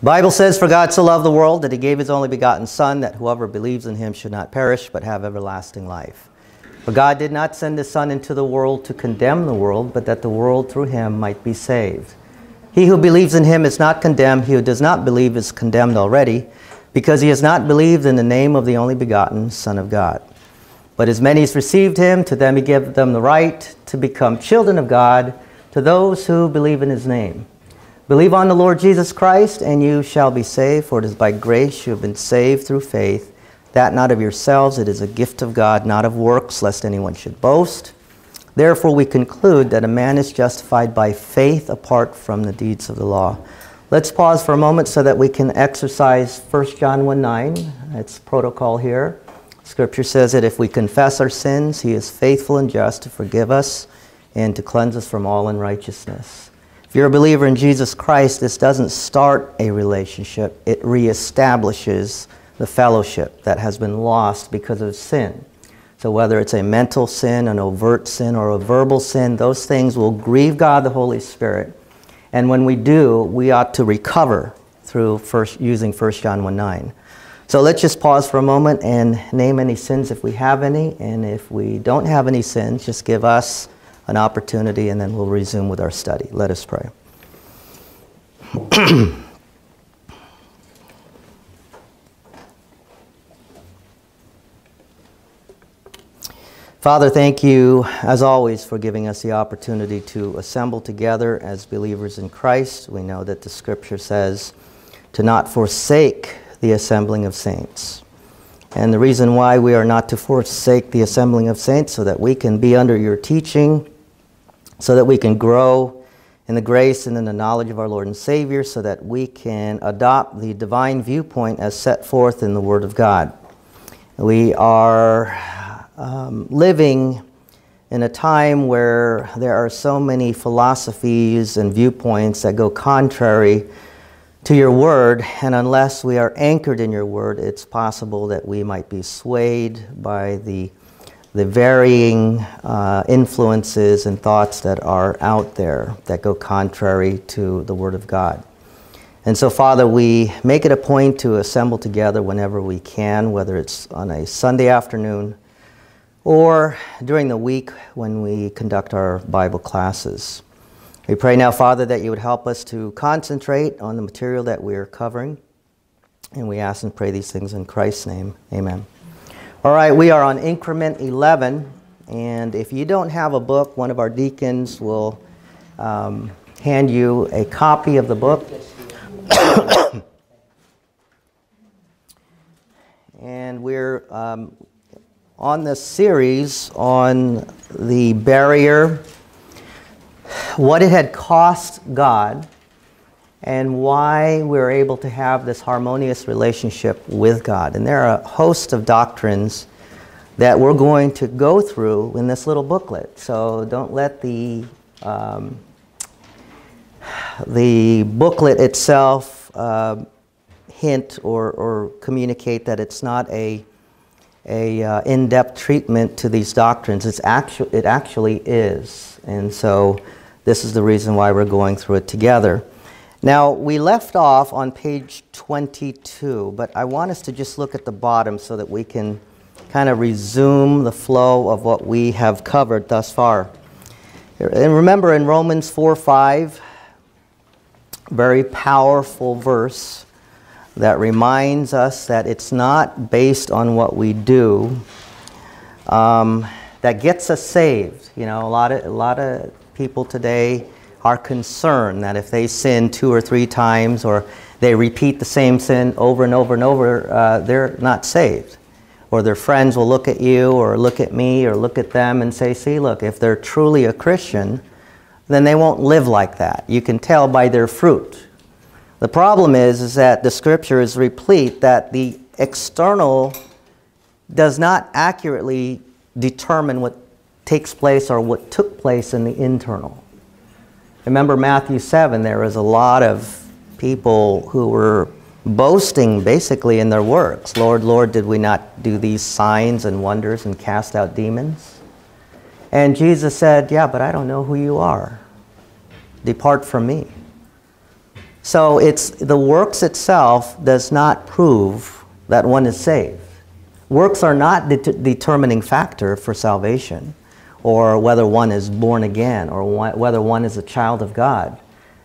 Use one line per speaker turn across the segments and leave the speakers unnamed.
The Bible says, For God so loved the world that he gave his only begotten Son, that whoever believes in him should not perish, but have everlasting life. For God did not send his Son into the world to condemn the world, but that the world through him might be saved. He who believes in him is not condemned. He who does not believe is condemned already, because he has not believed in the name of the only begotten Son of God. But as many as received him, to them he gave them the right to become children of God, to those who believe in his name. Believe on the Lord Jesus Christ, and you shall be saved, for it is by grace you have been saved through faith that not of yourselves, it is a gift of God, not of works, lest anyone should boast. Therefore, we conclude that a man is justified by faith apart from the deeds of the law. Let's pause for a moment so that we can exercise 1 John 1 9. It's protocol here. Scripture says that if we confess our sins, he is faithful and just to forgive us and to cleanse us from all unrighteousness. You're a believer in Jesus Christ, this doesn't start a relationship, it reestablishes the fellowship that has been lost because of sin. So, whether it's a mental sin, an overt sin, or a verbal sin, those things will grieve God the Holy Spirit. And when we do, we ought to recover through first, using 1 John 1 9. So let's just pause for a moment and name any sins if we have any. And if we don't have any sins, just give us an opportunity and then we'll resume with our study. Let us pray. Father, thank you, as always, for giving us the opportunity to assemble together as believers in Christ. We know that the scripture says to not forsake the assembling of saints. And the reason why we are not to forsake the assembling of saints, so that we can be under your teaching, so that we can grow in the grace and in the knowledge of our Lord and Savior, so that we can adopt the divine viewpoint as set forth in the Word of God. We are um, living in a time where there are so many philosophies and viewpoints that go contrary to your word, and unless we are anchored in your word, it's possible that we might be swayed by the, the varying uh, influences and thoughts that are out there that go contrary to the word of God. And so, Father, we make it a point to assemble together whenever we can, whether it's on a Sunday afternoon or during the week when we conduct our Bible classes. We pray now, Father, that you would help us to concentrate on the material that we are covering. And we ask and pray these things in Christ's name. Amen. All right, we are on increment 11. And if you don't have a book, one of our deacons will um, hand you a copy of the book. and we're um, on this series on the barrier, what it had cost God, and why we're able to have this harmonious relationship with God. And there are a host of doctrines that we're going to go through in this little booklet. So don't let the um, the booklet itself uh, hint or, or communicate that it's not a a uh, in-depth treatment to these doctrines. It's actu- it actually is. And so this is the reason why we're going through it together. Now, we left off on page 22, but I want us to just look at the bottom so that we can kind of resume the flow of what we have covered thus far. And remember in Romans 4 5, very powerful verse that reminds us that it's not based on what we do um, that gets us saved. You know, a lot of, a lot of people today are concerned that if they sin two or three times or they repeat the same sin over and over and over, uh, they're not saved. Or their friends will look at you or look at me or look at them and say, see, look, if they're truly a Christian, then they won't live like that. You can tell by their fruit. The problem is, is that the scripture is replete that the external does not accurately determine what takes place or what took place in the internal. Remember Matthew 7, there was a lot of people who were boasting basically in their works. Lord, Lord, did we not do these signs and wonders and cast out demons? And Jesus said, Yeah, but I don't know who you are. Depart from me. So it's the works itself does not prove that one is saved. Works are not the determining factor for salvation or whether one is born again or whether one is a child of God.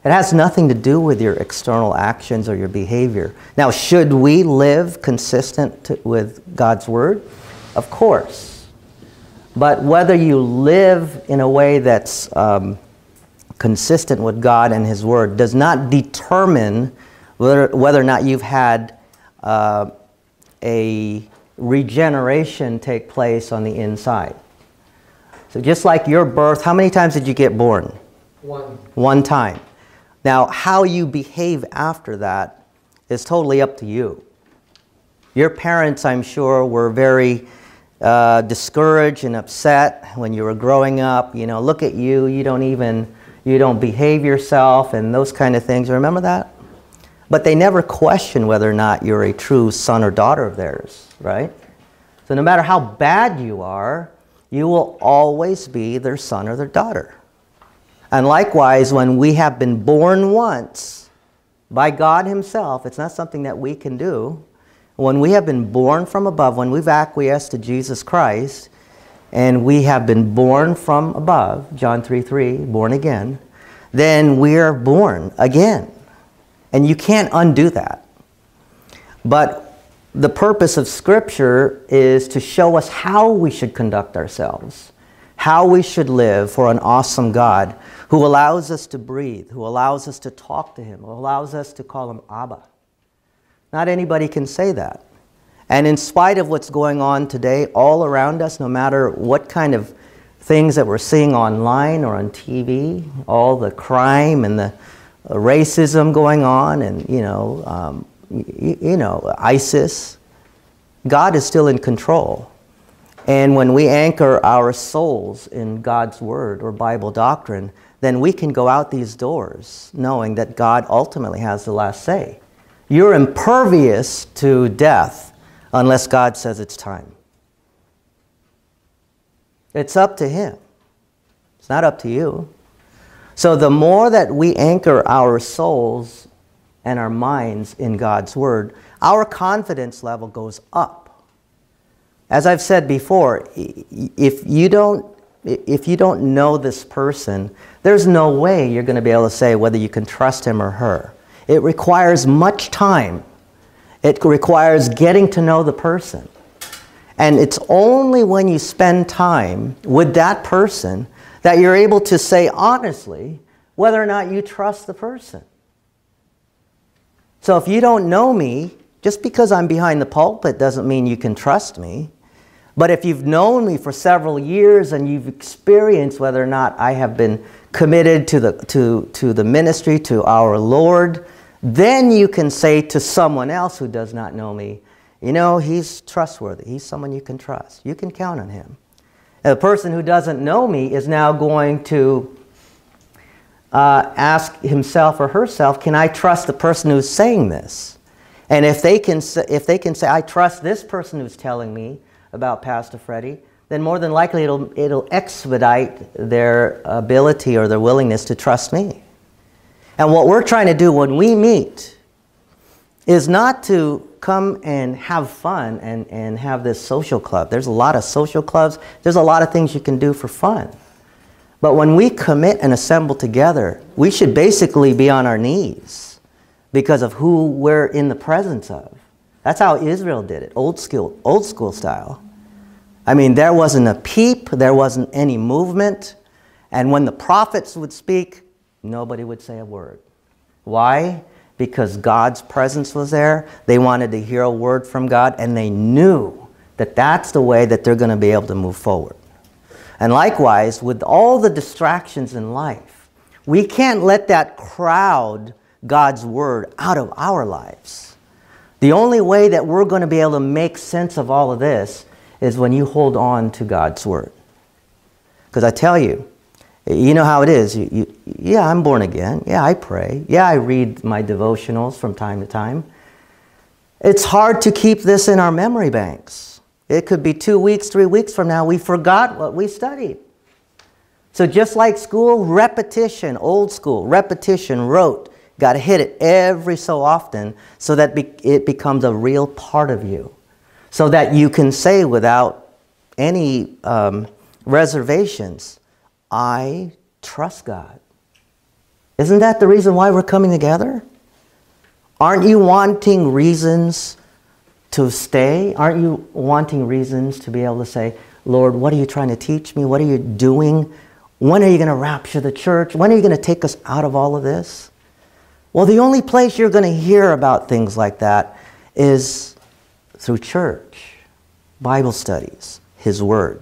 It has nothing to do with your external actions or your behavior. Now, should we live consistent to, with God's Word? Of course. But whether you live in a way that's um, consistent with God and His Word does not determine whether, whether or not you've had uh, a regeneration take place on the inside. So, just like your birth, how many times did you get born?
One.
One time. Now, how you behave after that is totally up to you. Your parents, I'm sure, were very uh, discouraged and upset when you were growing up. You know, look at you, you don't even, you don't behave yourself and those kind of things. Remember that? But they never question whether or not you're a true son or daughter of theirs, right? So no matter how bad you are, you will always be their son or their daughter. And likewise, when we have been born once by God Himself, it's not something that we can do. When we have been born from above, when we've acquiesced to Jesus Christ, and we have been born from above, John 3 3, born again, then we are born again. And you can't undo that. But the purpose of Scripture is to show us how we should conduct ourselves, how we should live for an awesome God who allows us to breathe, who allows us to talk to Him, who allows us to call Him Abba. Not anybody can say that. And in spite of what's going on today all around us, no matter what kind of things that we're seeing online or on TV, all the crime and the racism going on, and you know, um, you, know, ISIS, God is still in control. And when we anchor our souls in God's Word or Bible doctrine, then we can go out these doors knowing that God ultimately has the last say. You're impervious to death unless God says it's time. It's up to Him, it's not up to you. So the more that we anchor our souls and our minds in God's Word, our confidence level goes up. As I've said before, if you don't if you don't know this person, there's no way you're going to be able to say whether you can trust him or her. It requires much time. It requires getting to know the person. And it's only when you spend time with that person that you're able to say honestly whether or not you trust the person. So if you don't know me, just because I'm behind the pulpit doesn't mean you can trust me. But if you've known me for several years and you've experienced whether or not I have been committed to the, to, to the ministry, to our Lord, then you can say to someone else who does not know me, you know, he's trustworthy. He's someone you can trust. You can count on him. And the person who doesn't know me is now going to uh, ask himself or herself, can I trust the person who's saying this? And if they can, if they can say, I trust this person who's telling me, about Pastor Freddie, then more than likely it'll, it'll expedite their ability or their willingness to trust me. And what we're trying to do when we meet is not to come and have fun and, and have this social club. There's a lot of social clubs, there's a lot of things you can do for fun. But when we commit and assemble together, we should basically be on our knees because of who we're in the presence of. That's how Israel did it, old school, old school style. I mean, there wasn't a peep, there wasn't any movement. And when the prophets would speak, nobody would say a word. Why? Because God's presence was there. They wanted to hear a word from God, and they knew that that's the way that they're going to be able to move forward. And likewise, with all the distractions in life, we can't let that crowd God's word out of our lives. The only way that we're going to be able to make sense of all of this is when you hold on to God's Word. Because I tell you, you know how it is. You, you, yeah, I'm born again. Yeah, I pray. Yeah, I read my devotionals from time to time. It's hard to keep this in our memory banks. It could be two weeks, three weeks from now, we forgot what we studied. So just like school, repetition, old school, repetition, rote, Got to hit it every so often so that be- it becomes a real part of you. So that you can say without any um, reservations, I trust God. Isn't that the reason why we're coming together? Aren't you wanting reasons to stay? Aren't you wanting reasons to be able to say, Lord, what are you trying to teach me? What are you doing? When are you going to rapture the church? When are you going to take us out of all of this? Well, the only place you're going to hear about things like that is through church, Bible studies, His Word.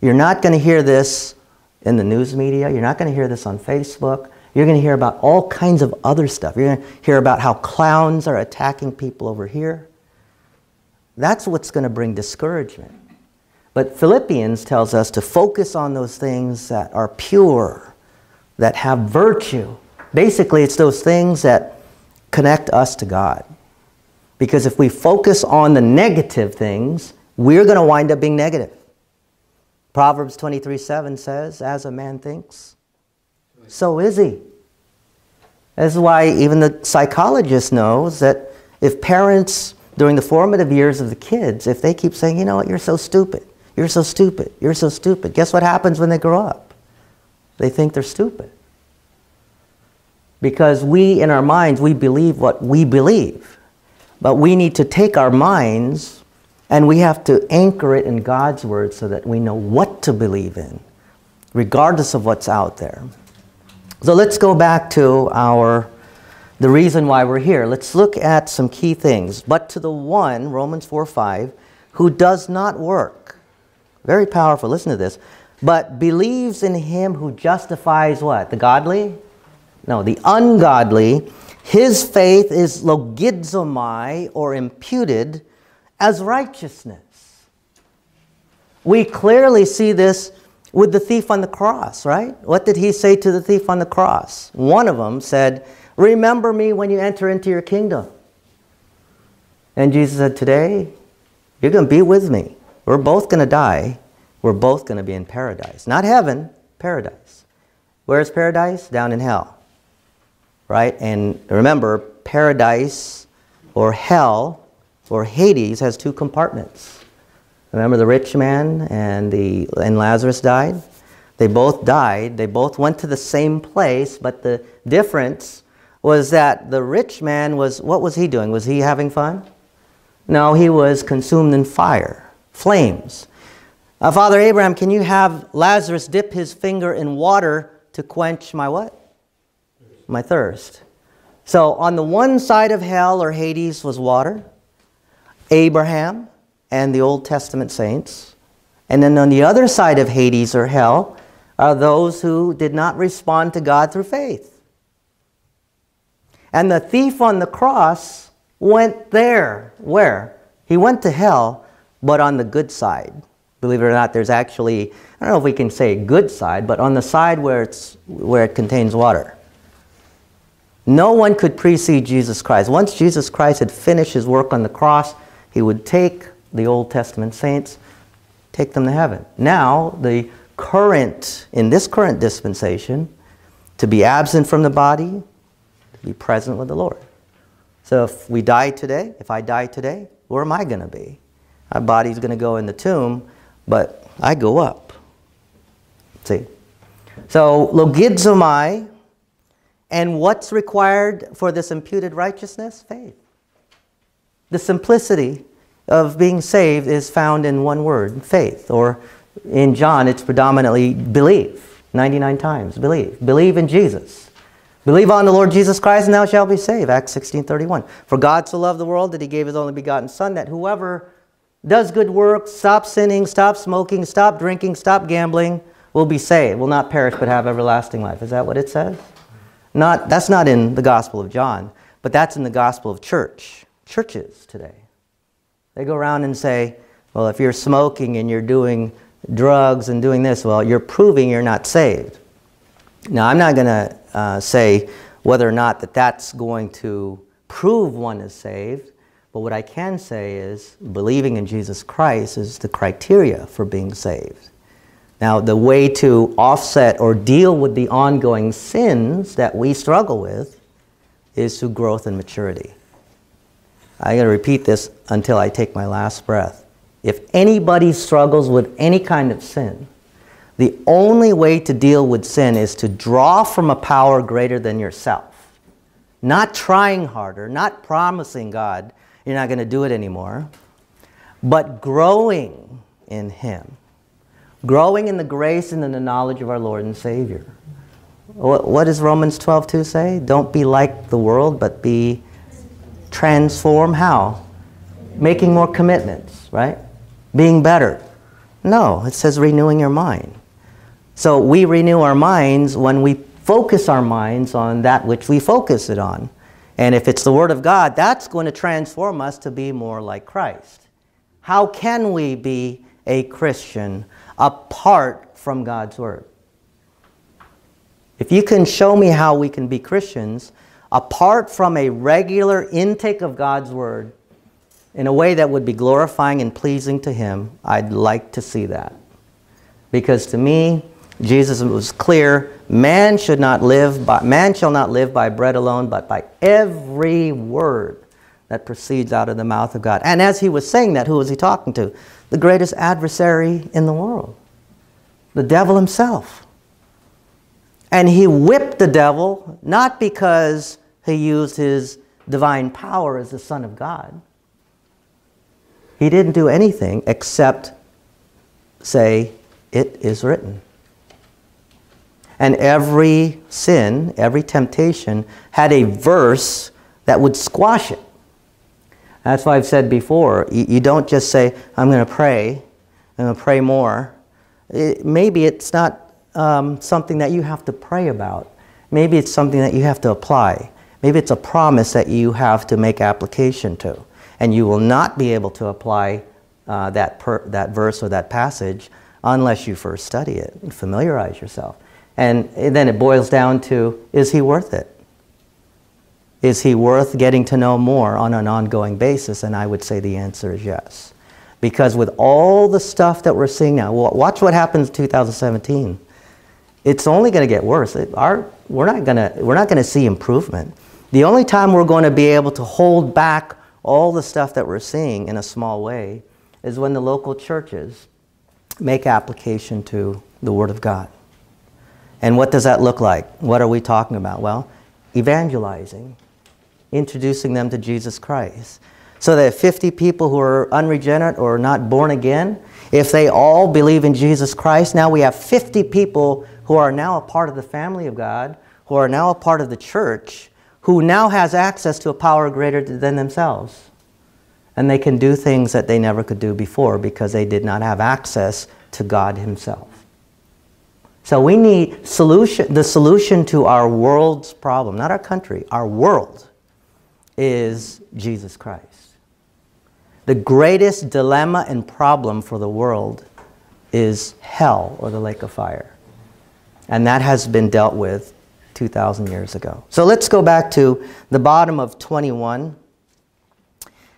You're not going to hear this in the news media. You're not going to hear this on Facebook. You're going to hear about all kinds of other stuff. You're going to hear about how clowns are attacking people over here. That's what's going to bring discouragement. But Philippians tells us to focus on those things that are pure, that have virtue, Basically, it's those things that connect us to God. Because if we focus on the negative things, we're going to wind up being negative. Proverbs 23 7 says, As a man thinks, so is he. That's why even the psychologist knows that if parents, during the formative years of the kids, if they keep saying, you know what, you're so stupid, you're so stupid, you're so stupid, guess what happens when they grow up? They think they're stupid. Because we, in our minds, we believe what we believe. But we need to take our minds and we have to anchor it in God's Word so that we know what to believe in, regardless of what's out there. So let's go back to our the reason why we're here. Let's look at some key things. But to the one, Romans 4 5, who does not work, very powerful, listen to this, but believes in him who justifies what? The godly? No, the ungodly, his faith is logizomai or imputed as righteousness. We clearly see this with the thief on the cross, right? What did he say to the thief on the cross? One of them said, Remember me when you enter into your kingdom. And Jesus said, Today, you're going to be with me. We're both going to die. We're both going to be in paradise. Not heaven, paradise. Where's paradise? Down in hell right? And remember, paradise or hell or Hades has two compartments. Remember the rich man and, the, and Lazarus died? They both died. They both went to the same place, but the difference was that the rich man was, what was he doing? Was he having fun? No, he was consumed in fire, flames. Uh, Father Abraham, can you have Lazarus dip his finger in water to quench my what? my thirst. So on the one side of hell or Hades was water, Abraham and the Old Testament saints. And then on the other side of Hades or hell are those who did not respond to God through faith. And the thief on the cross went there. Where? He went to hell, but on the good side. Believe it or not, there's actually, I don't know if we can say good side, but on the side where, it's, where it contains water. No one could precede Jesus Christ. Once Jesus Christ had finished his work on the cross, he would take the Old Testament saints, take them to heaven. Now, the current, in this current dispensation, to be absent from the body, to be present with the Lord. So if we die today, if I die today, where am I going to be? My body's going to go in the tomb, but I go up. See? So, logizomai and what's required for this imputed righteousness? Faith. The simplicity of being saved is found in one word, faith. Or in John, it's predominantly believe. 99 times, believe. Believe in Jesus. Believe on the Lord Jesus Christ and thou shalt be saved. Acts 16 31. For God so loved the world that he gave his only begotten Son, that whoever does good works, stop sinning, stop smoking, stop drinking, stop gambling, will be saved, will not perish but have everlasting life. Is that what it says? Not, that's not in the Gospel of John, but that's in the Gospel of church, churches today. They go around and say, well, if you're smoking and you're doing drugs and doing this, well, you're proving you're not saved. Now, I'm not going to uh, say whether or not that that's going to prove one is saved, but what I can say is believing in Jesus Christ is the criteria for being saved. Now, the way to offset or deal with the ongoing sins that we struggle with is through growth and maturity. I'm going to repeat this until I take my last breath. If anybody struggles with any kind of sin, the only way to deal with sin is to draw from a power greater than yourself. Not trying harder, not promising God you're not going to do it anymore, but growing in Him. Growing in the grace and in the knowledge of our Lord and Savior. What, does Romans 12 2 say? Don't be like the world, but be transformed. How? Making more commitments, right? Being better. No, it says renewing your mind. So we renew our minds when we focus our minds on that which we focus it on. And if it's the Word of God, that's going to transform us to be more like Christ. How can we be a Christian apart from God's Word? If you can show me how we can be Christians apart from a regular intake of God's Word in a way that would be glorifying and pleasing to Him, I'd like to see that. Because to me, Jesus was clear, man should not live by man shall not live by bread alone, but by every word that proceeds out of the mouth of God. And as he was saying that, who was he talking to? The greatest adversary in the world. The devil himself. And he whipped the devil not because he used his divine power as the Son of God. He didn't do anything except say, It is written. And every sin, every temptation had a verse that would squash it. That's why I've said before you, don't just say, I'm going to pray, I'm going to pray more. It, maybe it's not um, something that you have to pray about. Maybe it's something that you have to apply. Maybe it's a promise that you have to make application to. And you will not be able to apply uh, that, per, that verse or that passage unless you first study it and familiarize yourself. And then it boils down to is he worth it? Is he worth getting to know more on an ongoing basis? And I would say the answer is yes. Because with all the stuff that we're seeing now, watch what happens in 2017 it's only going to get worse. It, our, we're not going to see improvement. The only time we're going to be able to hold back all the stuff that we're seeing in a small way is when the local churches make application to the Word of God. And what does that look like? What are we talking about? Well, evangelizing, introducing them to Jesus Christ. So that 50 people who are unregenerate or not born again, if they all believe in Jesus Christ, now we have 50 people who are now a part of the family of God, who are now a part of the church, who now has access to a power greater than themselves. And they can do things that they never could do before because they did not have access to God Himself. So we need solution, the solution to our world's problem, not our country, our world, is Jesus Christ. The greatest dilemma and problem for the world is hell or the lake of fire. And that has been dealt with 2,000 years ago. So let's go back to the bottom of 21.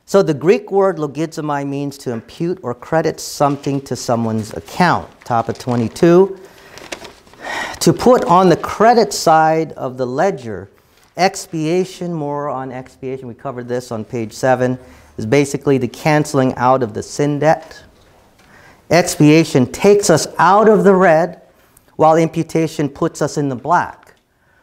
So the Greek word logizomai means to impute or credit something to someone's account. Top of 22. To put on the credit side of the ledger, expiation, more on expiation, we covered this on page 7, is basically the canceling out of the sin debt. Expiation takes us out of the red while imputation puts us in the black.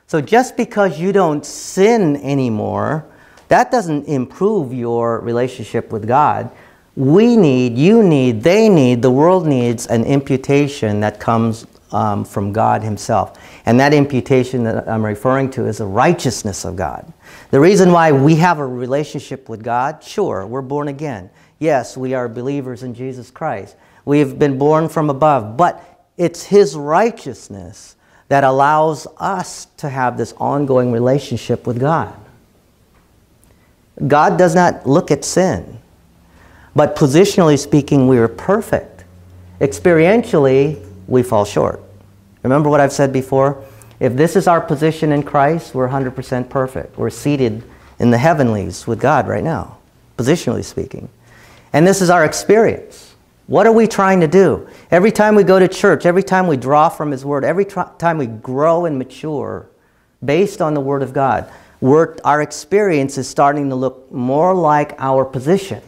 So just because you don't sin anymore, that doesn't improve your relationship with God. We need, you need, they need, the world needs an imputation that comes um, from God Himself. And that imputation that I'm referring to is the righteousness of God. The reason why we have a relationship with God, sure, we're born again. Yes, we are believers in Jesus Christ. We've been born from above. But it's His righteousness that allows us to have this ongoing relationship with God. God does not look at sin, but positionally speaking, we are perfect. Experientially, we fall short. Remember what I've said before? If this is our position in Christ, we're 100% perfect. We're seated in the heavenlies with God right now, positionally speaking. And this is our experience. What are we trying to do? Every time we go to church, every time we draw from His Word, every time we grow and mature based on the Word of God, our experience is starting to look more like our position.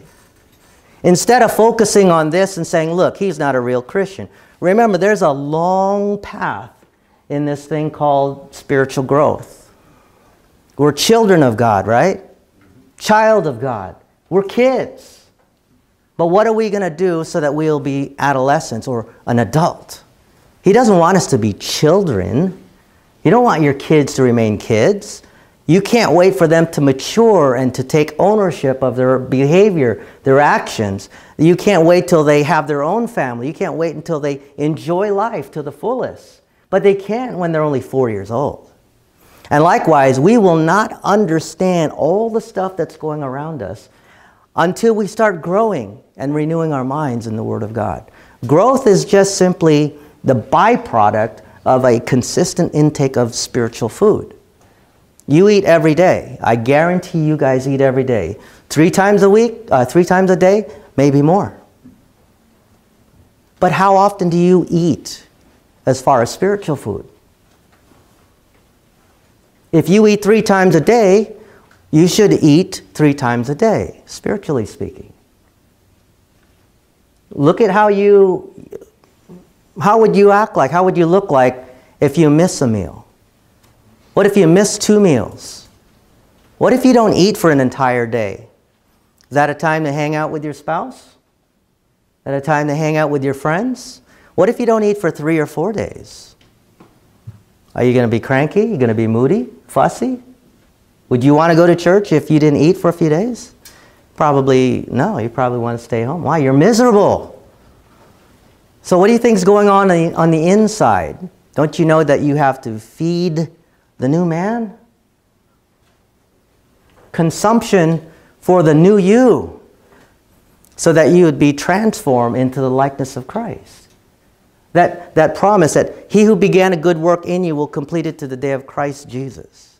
Instead of focusing on this and saying, look, he's not a real Christian. Remember, there's a long path in this thing called spiritual growth. We're children of God, right? Child of God. We're kids. But what are we going to do so that we'll be adolescents or an adult? He doesn't want us to be children. You don't want your kids to remain kids. You can't wait for them to mature and to take ownership of their behavior, their actions. You can't wait till they have their own family. You can't wait until they enjoy life to the fullest. But they can't when they're only four years old. And likewise, we will not understand all the stuff that's going around us until we start growing and renewing our minds in the Word of God. Growth is just simply the byproduct of a consistent intake of spiritual food. You eat every day. I guarantee you guys eat every day. Three times a week, uh, three times a day, maybe more. But how often do you eat as far as spiritual food? If you eat three times a day, you should eat three times a day, spiritually speaking. Look at how you, how would you act like, how would you look like if you miss a meal? What if you miss two meals? What if you don't eat for an entire day? Is that a time to hang out with your spouse? Is that a time to hang out with your friends? What if you don't eat for three or four days? Are you going to be cranky? Are you going to be moody? Fussy? Would you want to go to church if you didn't eat for a few days? Probably no. You probably want to stay home. Why? You're miserable. So what do you think is going on on the, inside? Don't you know that you have to feed the new man? Consumption for the new you, so that you would be transformed into the likeness of Christ. That, that promise that he who began a good work in you will complete it to the day of Christ Jesus.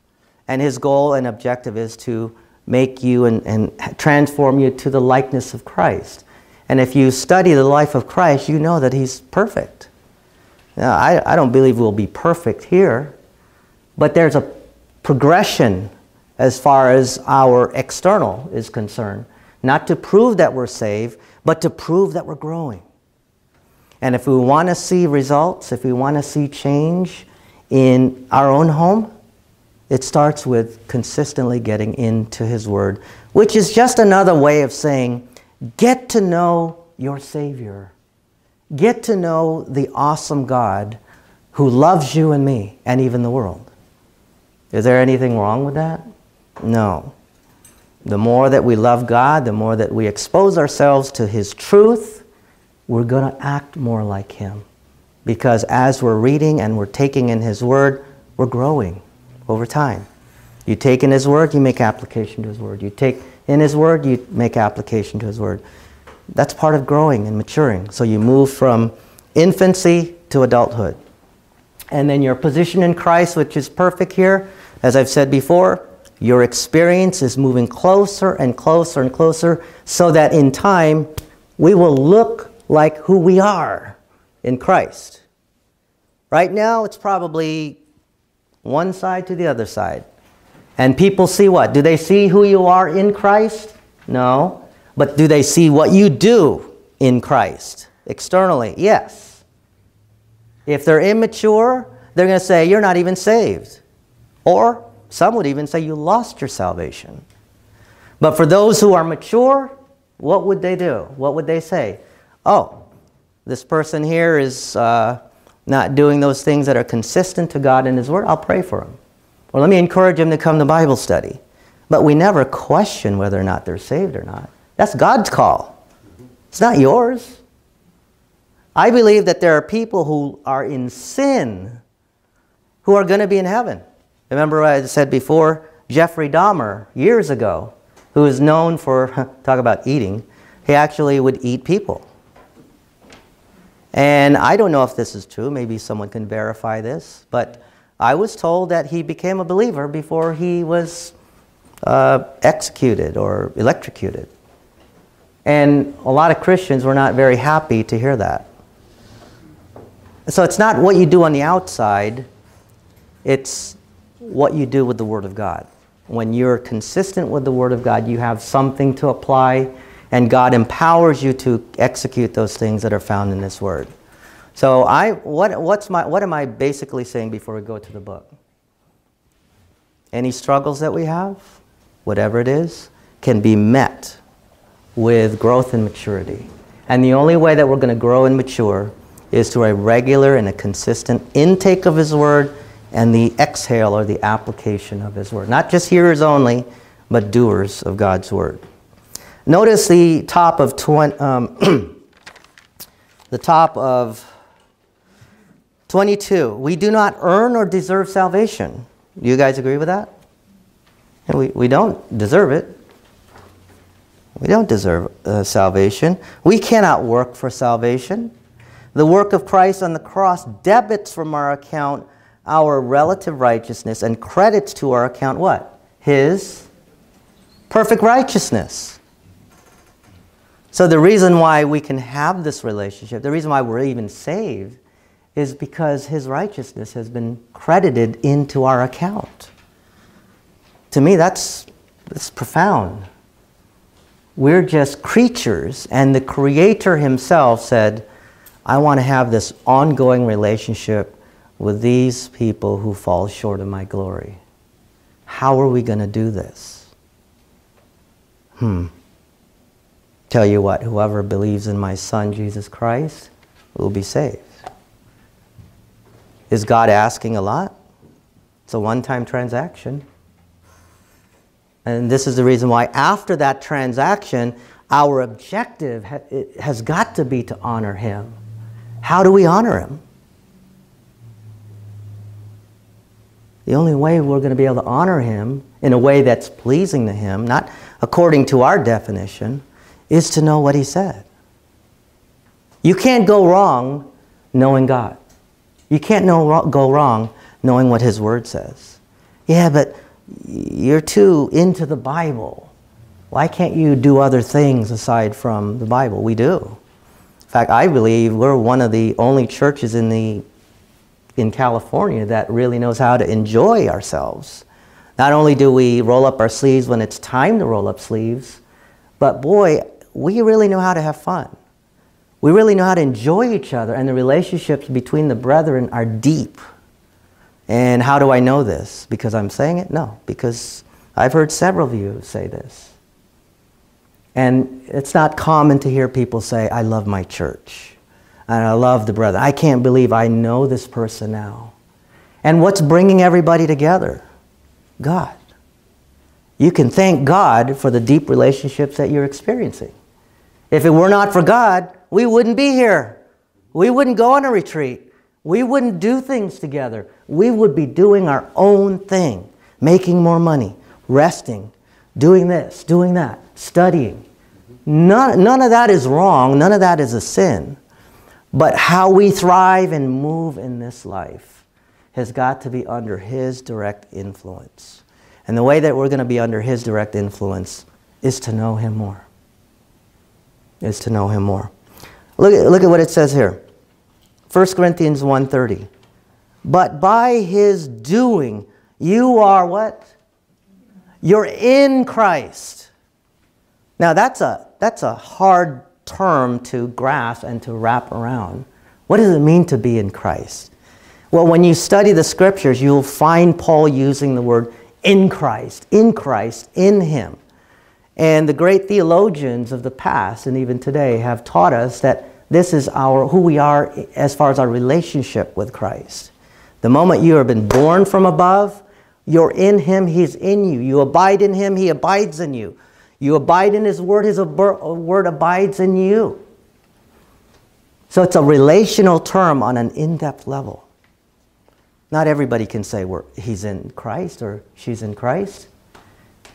And his goal and objective is to make you and, and transform you to the likeness of Christ. And if you study the life of Christ, you know that he's perfect. Now, I, I don't believe we'll be perfect here, but there's a progression as far as our external is concerned. Not to prove that we're saved, but to prove that we're growing. And if we want to see results, if we want to see change in our own home, it starts with consistently getting into His Word, which is just another way of saying, get to know your Savior. Get to know the awesome God who loves you and me and even the world. Is there anything wrong with that? No. The more that we love God, the more that we expose ourselves to His truth, we're going to act more like Him. Because as we're reading and we're taking in His Word, we're growing over time. You take in His Word, you make application to His Word. You take in His Word, you make application to His Word. That's part of growing and maturing. So you move from infancy to adulthood. And then your position in Christ, which is perfect here, as I've said before, your experience is moving closer and closer and closer so that in time we will look like who we are in Christ. Right now, it's probably one side to the other side. And people see what? Do they see who you are in Christ? No. But do they see what you do in Christ? Externally, yes. If they're immature, they're going to say, You're not even saved. Or some would even say you lost your salvation. But for those who are mature, what would they do? What would they say? Oh, this person here is uh, not doing those things that are consistent to God and His Word. I'll pray for him. Or let me encourage him to come to Bible study. But we never question whether or not they're saved or not. That's God's call. It's not yours. I believe that there are people who are in sin who are going to be in heaven. Remember I said before? Jeffrey Dahmer, years ago, who is known for, talk about eating, he actually would eat people. And I don't know if this is true, maybe someone can verify this, but I was told that he became a believer before he was uh, executed or electrocuted. And a lot of Christians were not very happy to hear that. So it's not what you do on the outside, it's what you do with the Word of God. When you're consistent with the Word of God, you have something to apply, and God empowers you to execute those things that are found in this Word. So, I, what, what's my, what am I basically saying before we go to the book? Any struggles that we have, whatever it is, can be met with growth and maturity. And the only way that we're going to grow and mature is through a regular and a consistent intake of His Word and the exhale or the application of His Word. Not just hearers only, but doers of God's Word. Notice the top of 20, um, the top of 22. We do not earn or deserve salvation. Do you guys agree with that? We, we don't deserve it. We don't deserve uh, salvation. We cannot work for salvation. The work of Christ on the cross debits from our account our relative righteousness and credits to our account what? His perfect righteousness. So the reason why we can have this relationship, the reason why we're even saved, is because his righteousness has been credited into our account. To me, that's, that's profound. We're just creatures, and the Creator Himself said, I want to have this ongoing relationship with these people who fall short of my glory. How are we going to do this? Hmm. Tell you what, whoever believes in my Son, Jesus Christ, will be saved. Is God asking a lot? It's a one time transaction. And this is the reason why, after that transaction, our objective has got to be to honor Him. How do we honor him? The only way we're going to be able to honor him in a way that's pleasing to him, not according to our definition, is to know what he said. You can't go wrong knowing God. You can't know, go wrong knowing what his word says. Yeah, but you're too into the Bible. Why can't you do other things aside from the Bible? We do In fact, I believe we're one of the only churches in, the, in California that really knows how to enjoy ourselves. Not only do we roll up our sleeves when it's time to roll up sleeves, but boy, we really know how to have fun. We really know how to enjoy each other, and the relationships between the brethren are deep. And how do I know this? Because I'm saying it? No, because I've heard several of you say this. And it's not common to hear people say, I love my church. And I love the brother. I can't believe I know this person now. And what's bringing everybody together? God. You can thank God for the deep relationships that you're experiencing. If it were not for God, we wouldn't be here. We wouldn't go on a retreat. We wouldn't do things together. We would be doing our own thing, making more money, resting, doing this, doing that, studying. None, none of that is wrong, none of that is a sin. But how we thrive and move in this life has got to be under His direct influence. And the way that we're going to be under His direct influence is to know Him more. Is to know Him more. Look at, look at what it says here 1 Corinthians 1.30. But by His doing, you are what? You're in Christ. Now that's a, that's a hard term to grasp and to wrap around. What does it mean to be in Christ? Well, when you study the scriptures, you'll find Paul using the word in Christ, in Christ, in Him. And the great theologians of the past and even today have taught us that this is our who we are as far as our relationship with Christ. The moment you have been born from above, you're in Him, He's in you. You abide in Him, He abides in you. You abide in His Word, His Word abides in you. So it's a relational term on an in depth level. Not everybody can say he's in Christ or she's in Christ.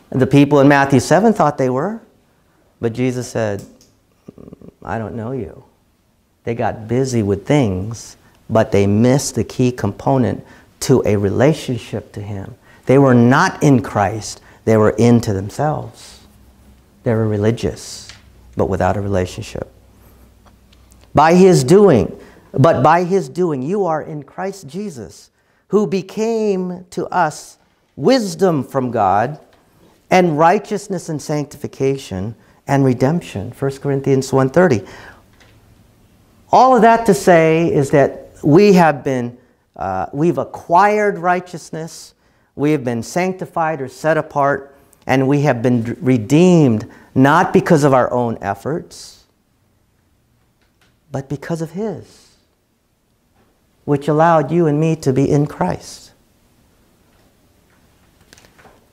The people in Matthew 7 thought they were. But Jesus said, mm, I don't know you. They got busy with things, but they missed the key component to a relationship to Him. They were not in Christ, they were into themselves. They were religious. but without a relationship. By his doing, but by his doing, you are in Christ Jesus, who became to us wisdom from God and righteousness and sanctification and redemption. 1 corinthians 1.30 all of that to say is that we have been uh, we've acquired righteousness we have been sanctified or set apart and we have been redeemed not because of our own efforts but because of his which allowed you and me to be in christ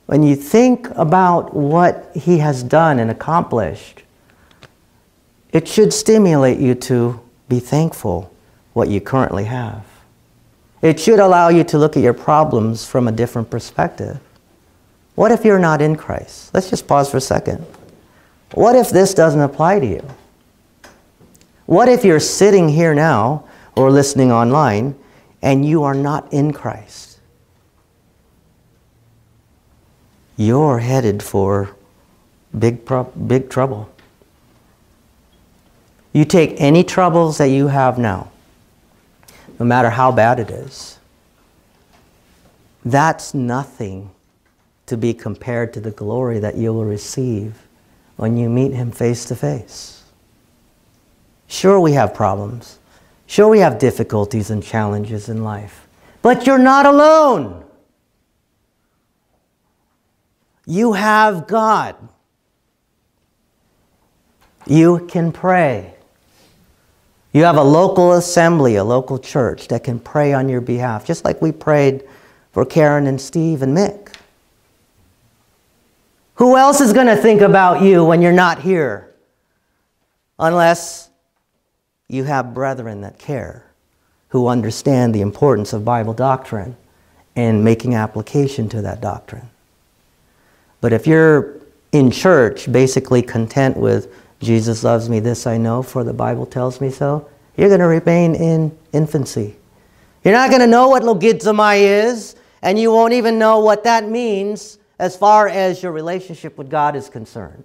when you think about what he has done and accomplished, it should stimulate you to be thankful what you currently have. It should allow you to look at your problems from a different perspective. What if you're not in Christ? Let's just pause for a second. What if this doesn't apply to you? What if you're sitting here now or listening online and you are not in Christ? You're headed for big, big trouble. You take any troubles that you have now, no matter how bad it is, that's nothing to be compared to the glory that you will receive when you meet Him face to face. Sure, we have problems. Sure, we have difficulties and challenges in life. But you're not alone. You have God. You can pray. You have a local assembly, a local church that can pray on your behalf, just like we prayed for Karen and Steve and Mick. Who else is going to think about you when you're not here? Unless you have brethren that care, who understand the importance of Bible doctrine and making application to that doctrine. But if you're in church, basically content with Jesus loves me, this I know, for the Bible tells me so, you're going to remain in infancy. You're not going to know what logizomai is, and you won't even know what that means as far as your relationship with God is concerned.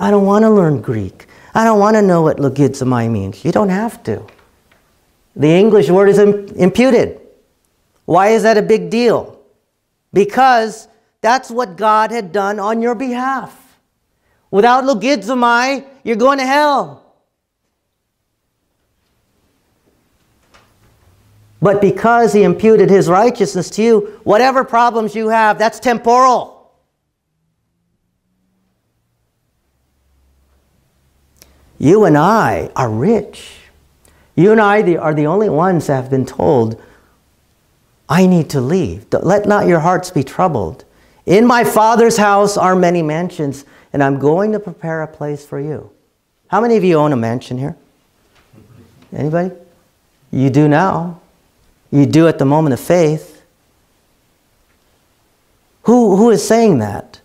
I don't want to learn Greek. I don't want to know what logizomai means. You don't have to. The English word is imputed. Why is that a big deal? Because that's what God had done on your behalf. Without logizomai, you're going to hell. But because he imputed his righteousness to you, whatever problems you have, that's temporal. You and I are rich. You and I are the only ones that have been told, I need to leave. Let not your hearts be troubled. In my Father's house are many mansions, and I'm going to prepare a place for you. How many of you own a mansion here? Anybody? You do now. You do at the moment of faith. Who, who is saying that?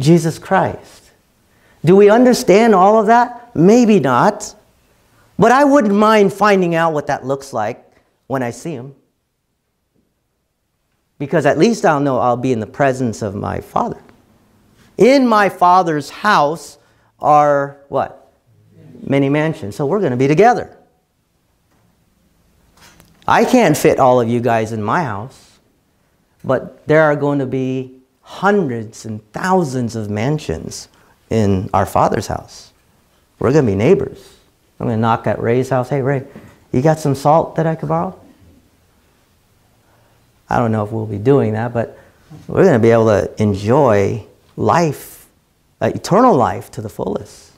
Jesus Christ. Do we understand all of that? Maybe not. But I wouldn't mind finding out what that looks like when I see him because at least I'll know I'll be in the presence of my Father. In my Father's house are what? Many mansions. So we're going to be together. I can't fit all of you guys in my house, but there are going to be hundreds and thousands of mansions in our Father's house. We're going to be neighbors. I'm going to knock at Ray's house. Hey, Ray, you got some salt that I could borrow? I don't know if we'll be doing that, but we're going to be able to enjoy life, uh, eternal life to the fullest.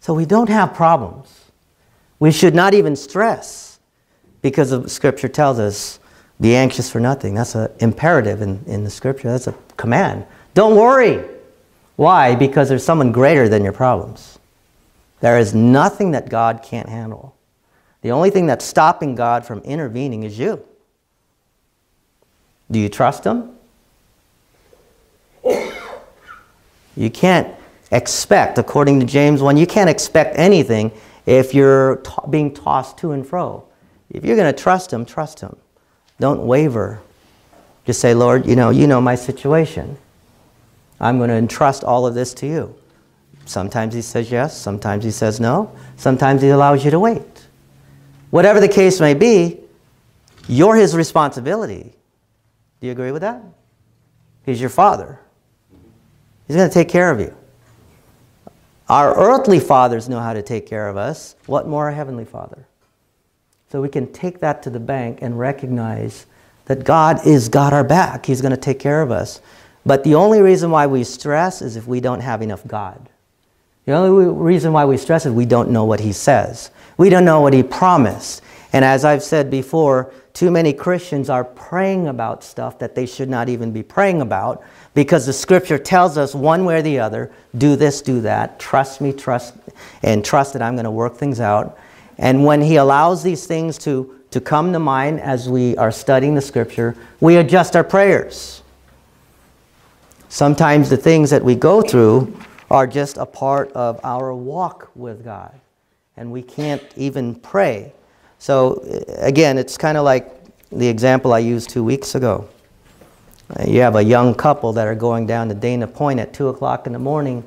So we don't have problems. We should not even stress because the scripture tells us be anxious for nothing. That's an imperative in, in the scripture. That's a command. Don't worry. Why? Because there's someone greater than your problems. There is nothing that God can't handle. The only thing that's stopping God from intervening is you. Do you trust Him? You can't expect, according to James 1, you can't expect anything if you're being tossed to and fro. If you're going to trust Him, trust Him. Don't waver. Just say, Lord, you know, you know my situation. I'm going to entrust all of this to you. Sometimes he says yes, sometimes he says no, sometimes he allows you to wait. Whatever the case may be, you're his responsibility. Do you agree with that? He's your father. He's going to take care of you. Our earthly fathers know how to take care of us. What more, our heavenly father? So we can take that to the bank and recognize that God is got our back. He's going to take care of us. But the only reason why we stress is if we don't have enough God. The only reason why we stress is we don't know what He says. We don't know what He promised. And as I've said before, too many Christians are praying about stuff that they should not even be praying about because the scripture tells us one way or the other do this, do that, trust me, trust, and trust that I'm going to work things out. And when He allows these things to, to come to mind as we are studying the scripture, we adjust our prayers. Sometimes the things that we go through are just a part of our walk with God, and we can't even pray so again, it's kind of like the example I used two weeks ago. You have a young couple that are going down to Dana Point at 2 o'clock in the morning.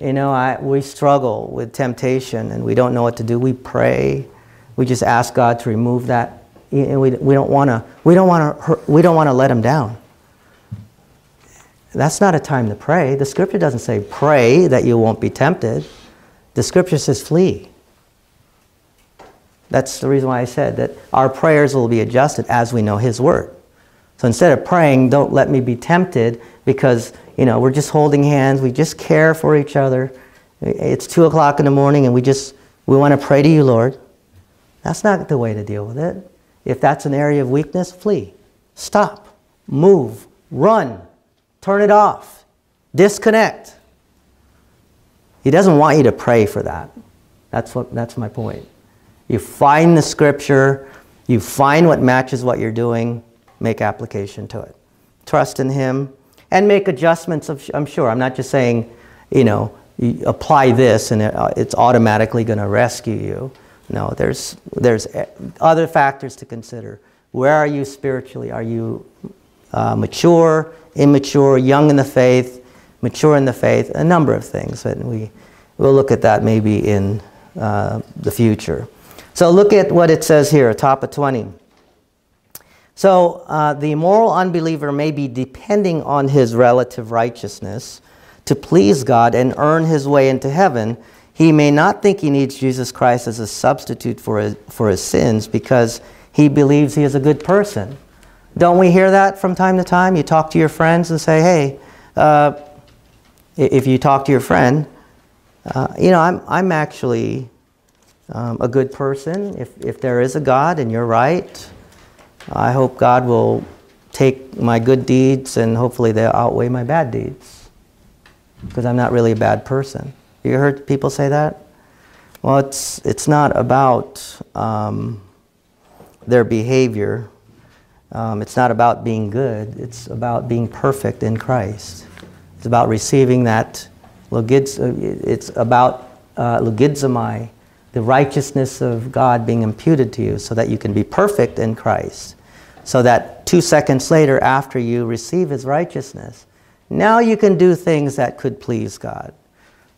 You know, I, we struggle with temptation and we don't know what to do. We pray. We just ask God to remove that. And we, we don't want to we don't want to we don't want to let them down. That's not a time to pray. The scripture doesn't say pray that you won't be tempted. The scripture says flee. That's the reason why I said that our prayers will be adjusted as we know His Word. So instead of praying, don't let me be tempted because, you know, we're just holding hands, we just care for each other. It's 2 o'clock in the morning and we just, we want to pray to you, Lord. That's not the way to deal with it. If that's an area of weakness, flee. Stop. Move. Run. Turn it off. Disconnect. He doesn't want you to pray for that. That's, what, that's my point. You find the scripture, you find what matches what you're doing, make application to it. Trust in Him and make adjustments, of, I'm sure. I'm not just saying, you know, you apply this and uh, it's automatically going to rescue you. No, there's, there's uh, other factors to consider. Where are you spiritually? Are you uh, mature, immature, young in the faith, mature in the faith? A number of things. And we, we'll look at that maybe in uh, the future. So look at what it says here, top of 20. So uh, the moral unbeliever may be depending on his relative righteousness to please God and earn his way into heaven. He may not think he needs Jesus Christ as a substitute for his, for his sins because he believes he is a good person. Don't we hear that from time to time? You talk to your friends and say, hey, uh, if you talk to your friend, uh, you know, I'm, I'm actually um, a good person. If, if there is a God and you're right, I hope God will take my good deeds and hopefully they'll outweigh my bad deeds. Because I'm not really a bad person. You heard people say that? Well, it's, it's not about um, their behavior. Um, it's not about being good. It's about being perfect in Christ. It's about receiving that it's about uh, the righteousness of God being imputed to you so that you can be perfect in Christ. So that two seconds later, after you receive his righteousness, now you can do things that could please God.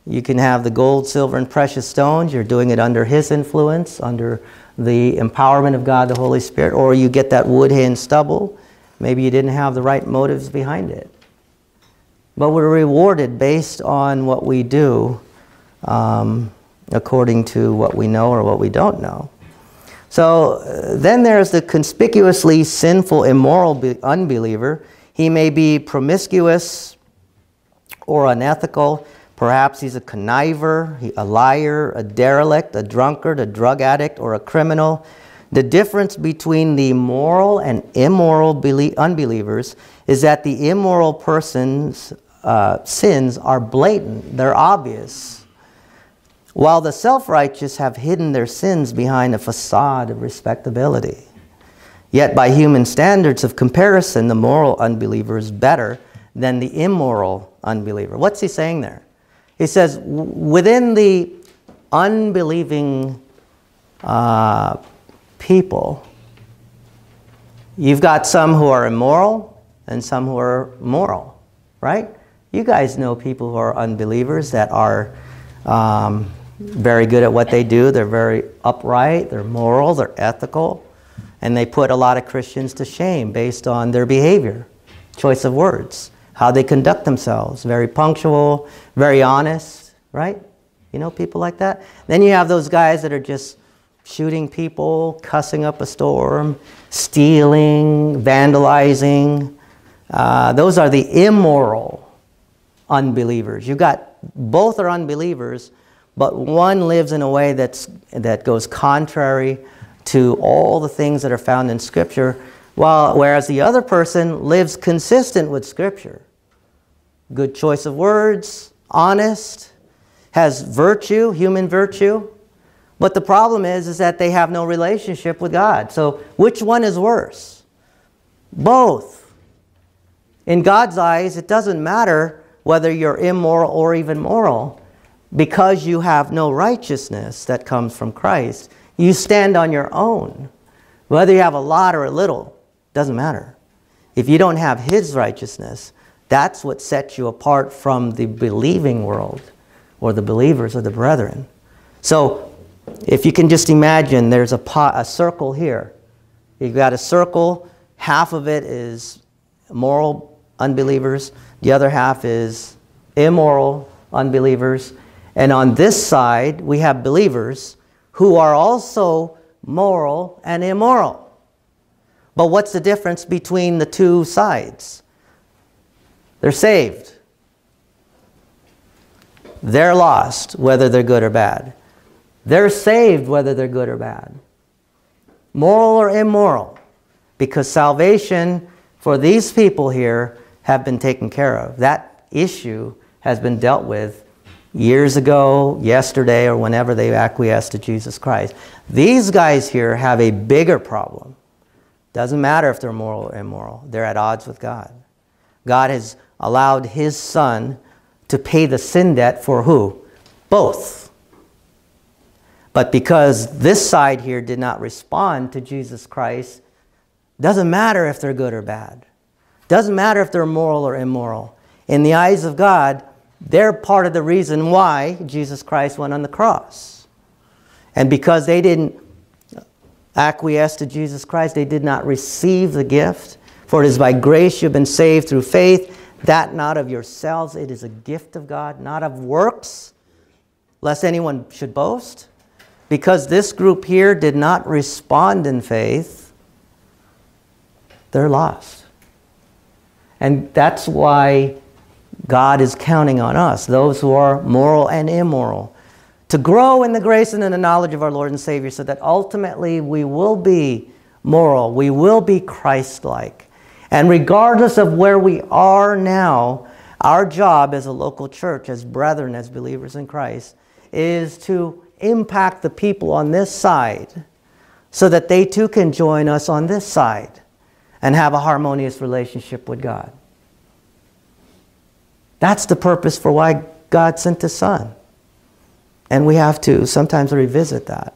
You can have the gold, silver, and precious stones. You're doing it under his influence, under the empowerment of God, the Holy Spirit. Or you get that wood, hay, and stubble. Maybe you didn't have the right motives behind it. But we're rewarded based on what we do. Um, according to what we know or what we don't know. So uh, then there's the conspicuously sinful, immoral unbeliever. He may be promiscuous or unethical. Perhaps he's a conniver, a liar, a derelict, a drunkard, a drug addict, or a criminal. The difference between the moral and immoral unbelievers is that the immoral person's uh, sins are blatant, they're obvious while the self righteous have hidden their sins behind a facade of respectability. Yet, by human standards of comparison, the moral unbeliever is better than the immoral unbeliever. What's he saying there? He says, within the unbelieving uh, people, you've got some who are immoral and some who are moral, right? You guys know people who are unbelievers that are um, very good at what they do. They're very upright, they're moral, they're ethical, and they put a lot of Christians to shame based on their behavior, choice of words, how they conduct themselves. Very punctual, very honest, right? You know people like that? Then you have those guys that are just shooting people, cussing up a storm, stealing, vandalizing. Uh, those are the immoral unbelievers. You got both are unbelievers, but one lives in a way that's, that goes contrary to all the things that are found in Scripture, while, whereas the other person lives consistent with Scripture. Good choice of words, honest, has virtue, human virtue. But the problem is, is that they have no relationship with God. So which one is worse? Both. In God's eyes, it doesn't matter whether you're immoral or even moral because you have no righteousness that comes from Christ. You stand on your own. Whether you have a lot or a little, doesn't matter. If you don't have his righteousness, that's what sets you apart from the believing world or the believers or the brethren. So if you can just imagine there's a, pot, a circle here. You've got a circle, half of it is moral unbelievers, the other half is immoral unbelievers. And on this side, we have believers who are also moral and immoral. But what's the difference between the two sides? They're saved. They're lost, whether they're good or bad. They're saved, whether they're good or bad. Moral or immoral. Because salvation for these people here have been taken care of. That issue has been dealt with years ago, yesterday, or whenever they acquiesced to Jesus Christ. These guys here have a bigger problem. Doesn't matter if they're moral or immoral, they're at odds with God. God has allowed his son to pay the sin debt for who? Both. But because this side here did not respond to Jesus Christ, doesn't matter if they're good or bad. Doesn't matter if they're moral or immoral. In the eyes of God, they're part of the reason why Jesus Christ went on the cross. And because they didn't acquiesce to Jesus Christ, they did not receive the gift. For it is by grace you've been saved through faith, that not of yourselves, it is a gift of God, not of works, lest anyone should boast. Because this group here did not respond in faith, they're lost. And that's why God is counting on us, those who are moral and immoral, to grow in the grace and in the knowledge of our Lord and Savior so that ultimately we will be moral, we will be Christ like. And regardless of where we are now, our job as a local church, as brethren, as believers in Christ, is to impact the people on this side so that they too can join us on this side and have a harmonious relationship with God. That's the purpose for why God sent His Son. And we have to sometimes revisit that.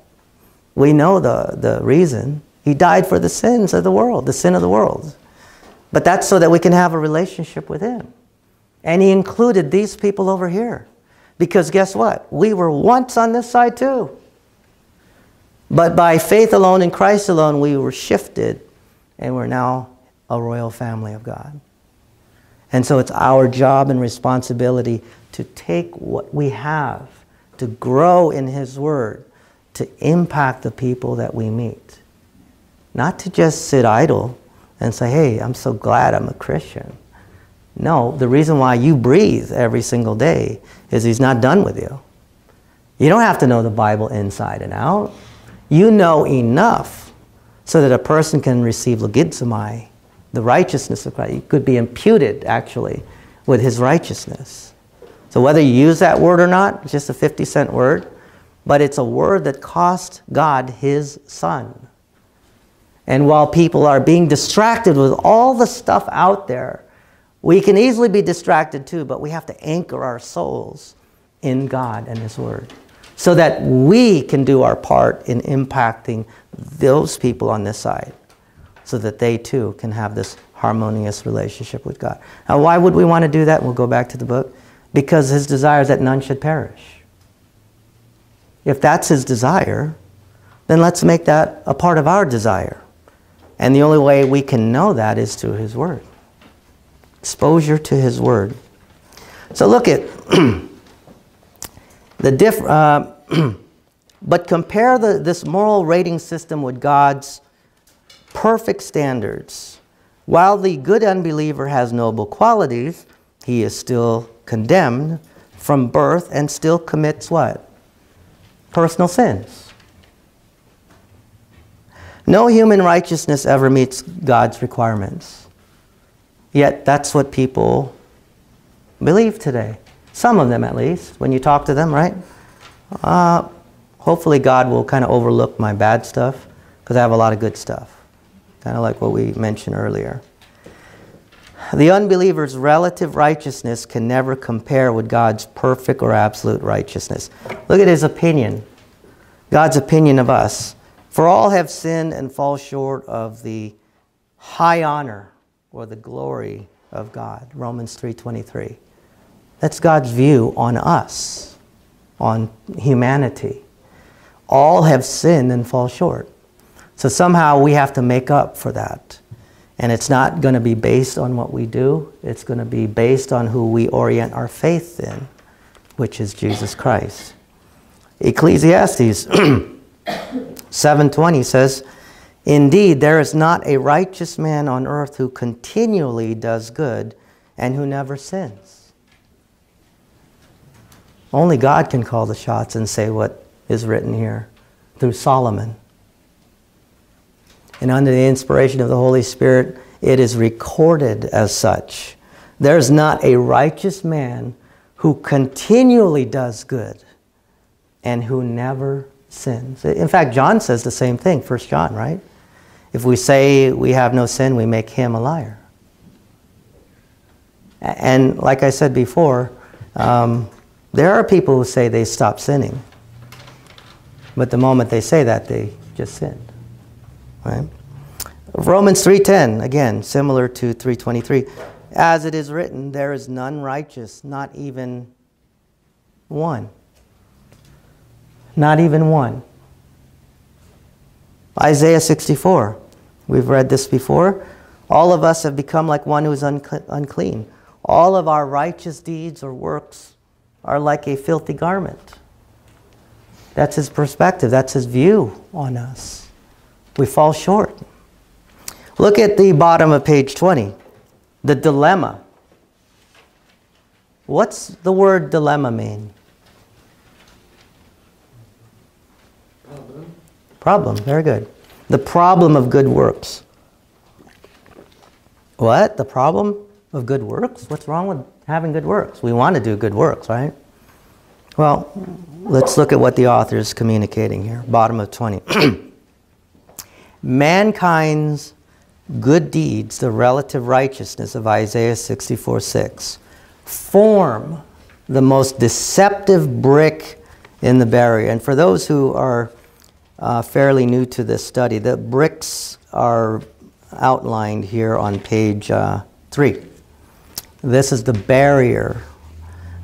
We know the, the reason. He died for the sins of the world, the sin of the world. But that's so that we can have a relationship with Him. And He included these people over here. Because guess what? We were once on this side too. But by faith alone in Christ alone, we were shifted and we're now a royal family of God. And so it's our job and responsibility to take what we have, to grow in His Word, to impact the people that we meet. Not to just sit idle and say, hey, I'm so glad I'm a Christian. No, the reason why you breathe every single day is He's not done with you. You don't have to know the Bible inside and out. You know enough so that a person can receive logizomai, the righteousness of Christ. It could be imputed, actually, with his righteousness. So whether you use that word or not, it's just a 50 cent word, but it's a word that cost God his son. And while people are being distracted with all the stuff out there, we can easily be distracted too, but we have to anchor our souls in God and His Word so that we can do our part in impacting those people on this side so that they too can have this harmonious relationship with God. Now, why would we want to do that? We'll go back to the book. Because his desire is that none should perish. If that's his desire, then let's make that a part of our desire. And the only way we can know that is through his word. Exposure to his word. So look at the diff. Uh, but compare the, this moral rating system with God's perfect standards. While the good unbeliever has noble qualities, he is still condemned from birth and still commits what? Personal sins. No human righteousness ever meets God's requirements. Yet that's what people believe today. Some of them, at least, when you talk to them, right? Uh, hopefully, God will kind of overlook my bad stuff because I have a lot of good stuff. Kind of like what we mentioned earlier. The unbeliever's relative righteousness can never compare with God's perfect or absolute righteousness. Look at his opinion, God's opinion of us. For all have sinned and fall short of the high honor or the glory of God. Romans 3:23. That's God's view on us, on humanity. All have sinned and fall short. So somehow we have to make up for that. And it's not going to be based on what we do, it's going to be based on who we orient our faith in, which is Jesus Christ. Ecclesiastes 7:20 says, "Indeed, there is not a righteous man on earth who continually does good and who never sins." Only God can call the shots and say what is written here through Solomon and under the inspiration of the Holy Spirit, it is recorded as such. There's not a righteous man who continually does good and who never sins. In fact, John says the same thing, 1 John, right? If we say we have no sin, we make him a liar. And like I said before, um, there are people who say they stop sinning. But the moment they say that, they just sinned. Right? Romans 3:10 again similar to 323 as it is written there is none righteous not even one. Not even one. Isaiah 64 we've read this before. All of us have become like one who is unclean. All of our righteous deeds or works are like a filthy garment. That's his perspective. That's his view on us we fall short. Look at the bottom of page 20, the dilemma. What's the word dilemma mean?
Problem.
Problem, very good. The problem of good works. What? The problem of good works? What's wrong with having good works? We want to do good works, right? Well, let's look at what the author is communicating here. Bottom of 20. mankind's good deeds, the relative righteousness of Isaiah 64 6, form the most deceptive brick in the barrier. And for those who are uh, fairly new to this study, the bricks are outlined here on page uh, 3. This is the barrier.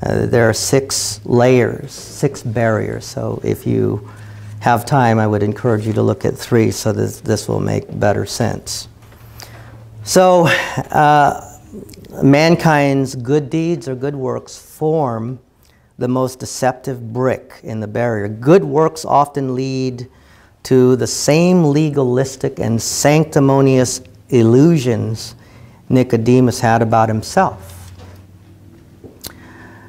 Uh, there are six layers, six barriers. So if you have time, I would encourage you to look at three so that this will make better sense. So, uh, mankind's good deeds or good works form the most deceptive brick in the barrier. Good works often lead to the same legalistic and sanctimonious illusions Nicodemus had about himself.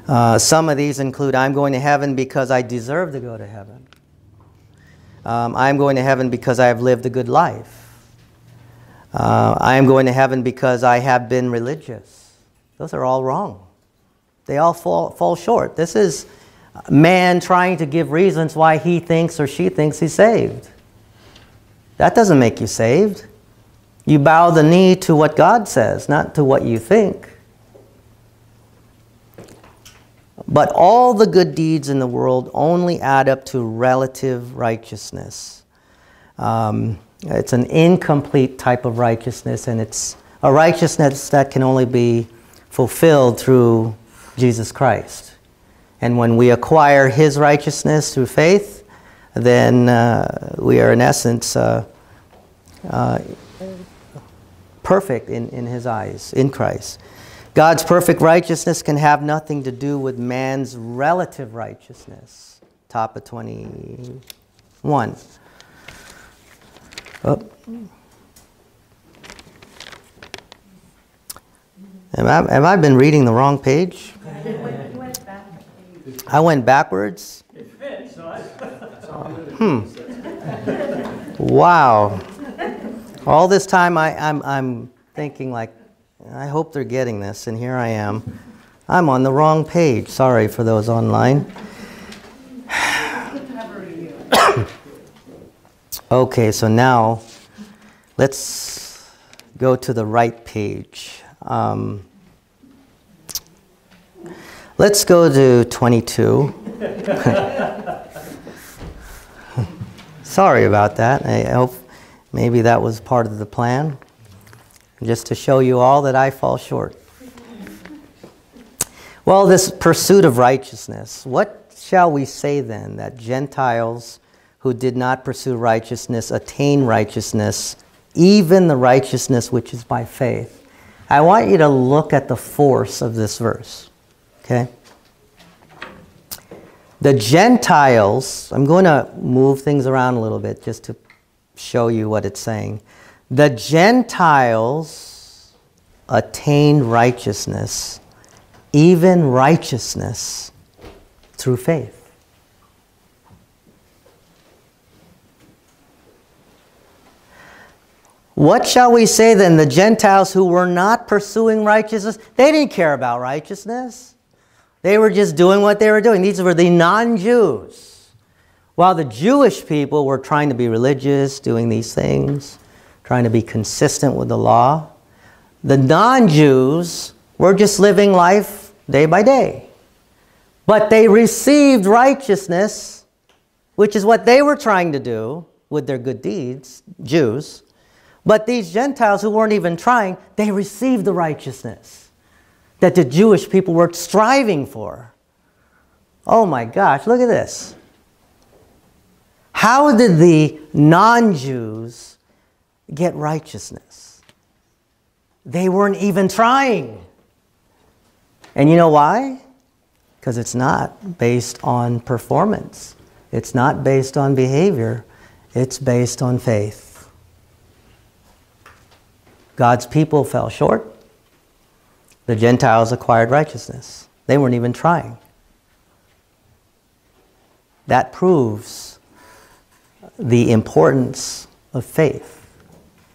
Uh, some of these include I'm going to heaven because I deserve to go to heaven. Um, I am going to heaven because I have lived a good life. Uh, I am going to heaven because I have been religious. Those are all wrong. They all fall, fall short. This is man trying to give reasons why he thinks or she thinks he's saved. That doesn't make you saved. You bow the knee to what God says, not to what you think. But all the good deeds in the world only add up to relative righteousness. Um, it's an incomplete type of righteousness, and it's a righteousness that can only be fulfilled through Jesus Christ. And when we acquire his righteousness through faith, then uh, we are in essence uh, uh, perfect in, in his eyes, in Christ. God's perfect righteousness can have nothing to do with man's relative righteousness. Top of 21. Oh. Am I, have I been reading the wrong page? I went backwards. Hmm. Wow. All this time I, I'm, I'm thinking like, I hope they're getting this, and here I am. I'm on the wrong page. Sorry for those online. okay, so now let's go to the right page. Um, let's go to 22. Sorry about that. I hope maybe that was part of the plan, just to show you all that I fall short. Well, this pursuit of righteousness, what shall we say then? That Gentiles who did not pursue righteousness attain righteousness, even the righteousness which is by faith. I want you to look at the force of this verse. Okay? The Gentiles, I'm going to move things around a little bit just to show you what it's saying. The Gentiles attained righteousness, even righteousness, through faith. What shall we say then? The Gentiles who were not pursuing righteousness, they didn't care about righteousness. They were just doing what they were doing. These were the non Jews. While the Jewish people were trying to be religious, doing these things, trying to be consistent with the law, the non Jews were just living life day by day. But they received righteousness, which is what they were trying to do with their good deeds, Jews. But these Gentiles who weren't even trying, they received the righteousness that the Jewish people were striving for. Oh my gosh, look at this. How did the non Jews get righteousness? They weren't even trying. And you know why? Because it's not based on performance, it's not based on behavior, it's based on faith. God's people fell short. The Gentiles acquired righteousness. They weren't even trying. That proves the importance of faith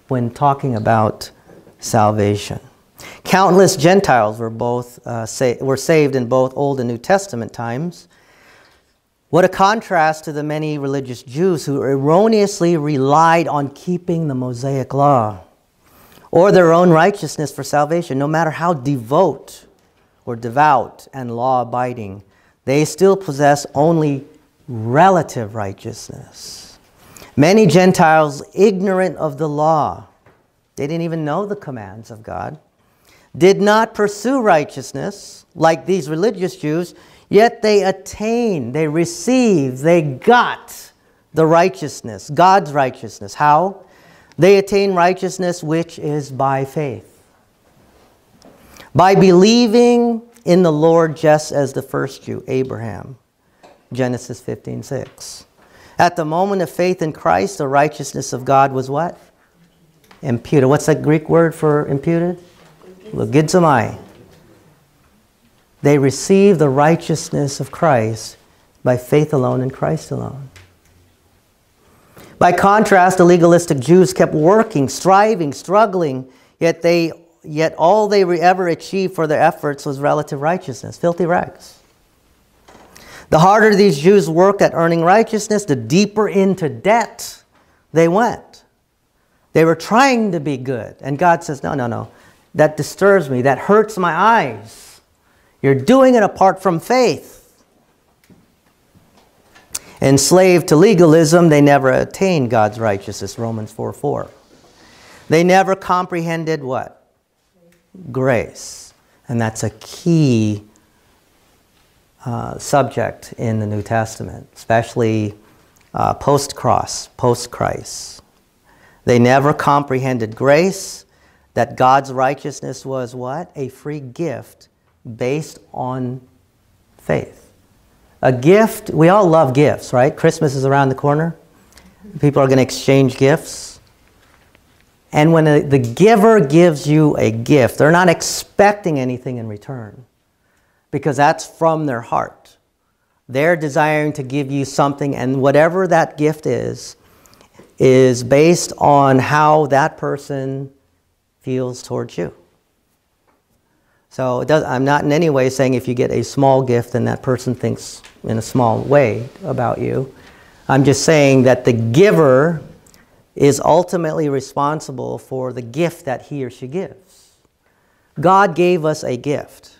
when talking about salvation. Countless Gentiles were, both, uh, sa- were saved in both Old and New Testament times. What a contrast to the many religious Jews who erroneously relied on keeping the Mosaic law or their own righteousness for salvation, no matter how devout or devout and law abiding, they still possess only relative righteousness. Many Gentiles, ignorant of the law, they didn't even know the commands of God, did not pursue righteousness like these religious Jews, yet they attained, they received, they got the righteousness, God's righteousness. How? They attain righteousness which is by faith. By believing in the Lord just as the first Jew, Abraham. Genesis 15 6. At the moment of faith in Christ, the righteousness of God was what? Imputed. What's that Greek word for imputed? Logizomai. They received the righteousness of Christ by faith alone in Christ alone. By contrast, the legalistic Jews kept working, striving, struggling, yet, they, yet all they ever achieved for their efforts was relative righteousness, filthy rags. The harder these Jews worked at earning righteousness, the deeper into debt they went. They were trying to be good. And God says, No, no, no. That disturbs me. That hurts my eyes. You're doing it apart from faith. Enslaved to legalism, they never attained God's righteousness, Romans 4 4. They never comprehended what? grace. And that's a key uh, subject in the New Testament, especially uh, post cross, post Christ. They never comprehended grace, that God's righteousness was what? A free gift based on faith. A gift, we all love gifts, right? Christmas is around the corner. People are going to exchange gifts. And when the giver gives you a gift, they're not expecting anything in return because that's from their heart. They're desiring to give you something, and whatever that gift is, is based on how that person feels towards you. So does, I'm not in any way saying if you get a small gift, then that person thinks in a small way about you. I'm just saying that the giver is ultimately responsible for the gift that he or she gives. God gave us a gift.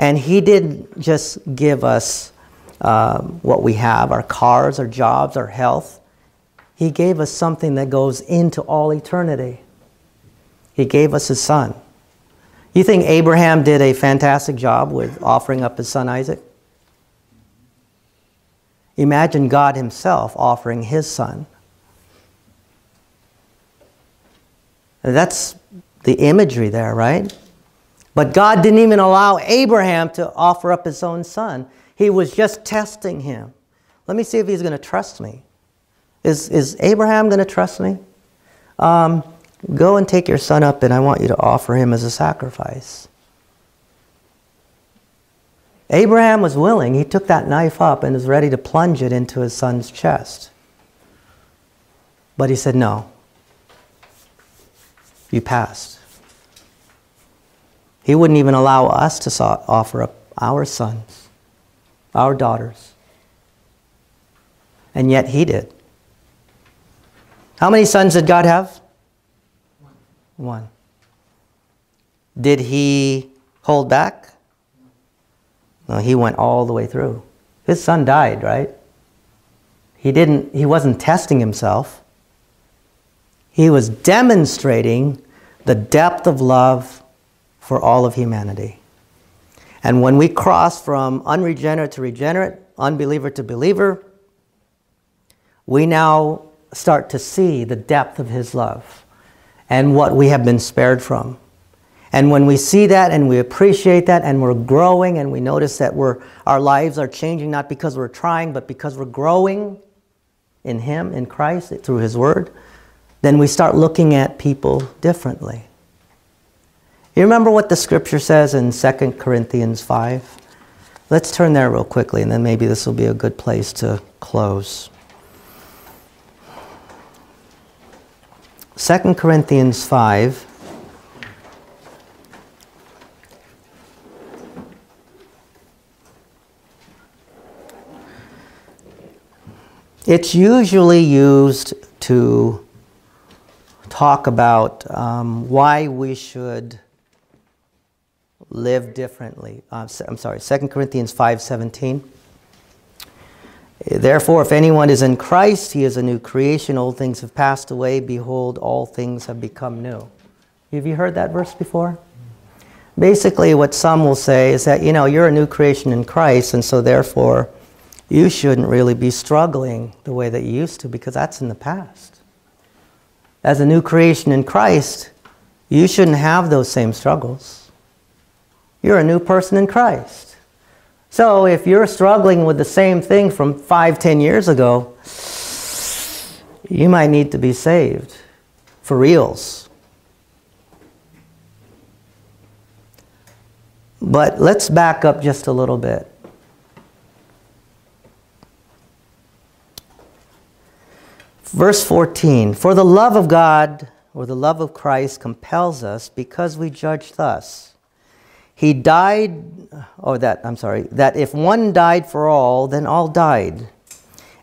And He didn't just give us um, what we have our cars, our jobs, our health. He gave us something that goes into all eternity. He gave us His Son. You think Abraham did a fantastic job with offering up his son Isaac? Imagine God Himself offering His Son. That's the imagery there, right? But God didn't even allow Abraham to offer up his own son. He was just testing him. Let me see if he's going to trust me. Is, is Abraham going to trust me? Um, go and take your son up, and I want you to offer him as a sacrifice. Abraham was willing. He took that knife up and was ready to plunge it into his son's chest. But he said, No. You passed. He wouldn't even allow us to offer up our sons, our daughters. And yet he did. How many sons did God have? One. Did he hold back? No, he went all the way through. His son died, right? He didn't he wasn't testing himself. He was demonstrating the depth of love for all of humanity. And when we cross from unregenerate to regenerate, unbeliever to believer, we now start to see the depth of His love and what we have been spared from. And when we see that and we appreciate that and we're growing and we notice that we're, our lives are changing not because we're trying, but because we're growing in Him, in Christ, through His Word, then we start looking at people differently. You remember what the scripture says in 2 Corinthians 5? Let's turn there real quickly, and then maybe this will be a good place to close. 2 Corinthians 5. It's usually used to talk about um, why we should live differently. Uh, I'm sorry, 2 Corinthians 5.17. Therefore, if anyone is in Christ, he is a new creation. Old things have passed away. Behold, all things have become new. Have you heard that verse before? Basically, what some will say is that, you know, you're a new creation in Christ, and so therefore, you shouldn't really be struggling the way that you used to because that's in the past. As a new creation in Christ, you shouldn't have those same struggles. You're a new person in Christ. So if you're struggling with the same thing from five, ten years ago, you might need to be saved for reals. But let's back up just a little bit. Verse 14 For the love of God or the love of Christ compels us because we judge thus he died, oh, that, I'm sorry, that if one died for all, then all died.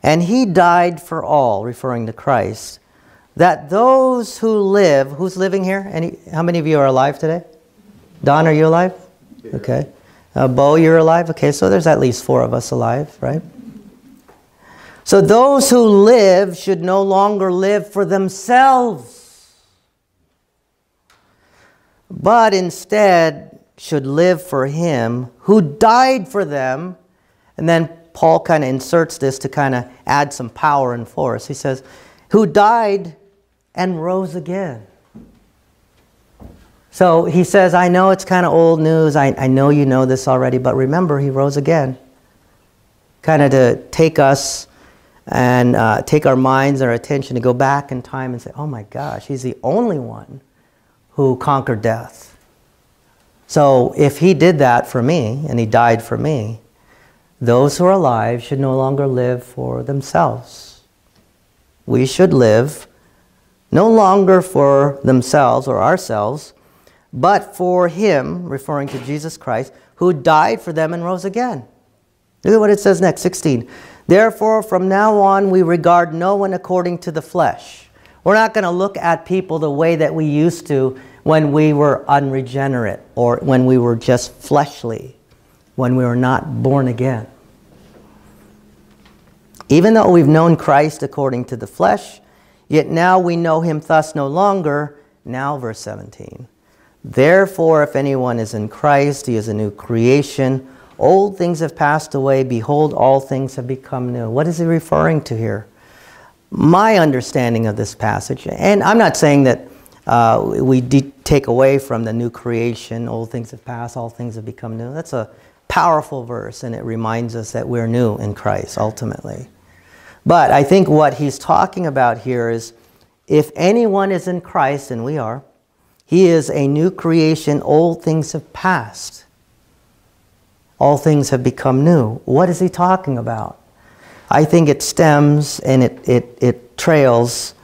And he died for all, referring to Christ, that those who live, who's living here? Any, how many of you are alive today? Don, are you alive? Okay. Uh, Bo, you're alive? Okay, so there's at least four of us alive, right? So those who live should no longer live for themselves but instead should live for him who died for them. And then Paul kind of inserts this to kind of add some power and force. He says, who died and rose again. So he says, I know it's kind of old news. I, I know you know this already, but remember, he rose again. Kind of to take us and uh, take our minds, and our attention, to go back in time and say, oh my gosh, he's the only one who conquered death. So if he did that for me and he died for me, those who are alive should no longer live for themselves. We should live no longer for themselves or ourselves, but for him, referring to Jesus Christ, who died for them and rose again. Look at what it says next, 16. Therefore, from now on, we regard no one according to the flesh. We're not going to look at people the way that we used to when we were unregenerate or when we were just fleshly, when we were not born again. Even though we've known Christ according to the flesh, yet now we know him thus no longer. Now, verse 17. Therefore, if anyone is in Christ, he is a new creation. Old things have passed away. Behold, all things have become new. What is he referring to here? My understanding of this passage, and I'm not saying that uh, we take away from the new creation, old things have passed, all things have become new. That's a powerful verse, and it reminds us that we're new in Christ ultimately. But I think what he's talking about here is if anyone is in Christ, and we are, he is a new creation, old things have passed all things have become new. What is he talking about? I think it stems and it, it, it trails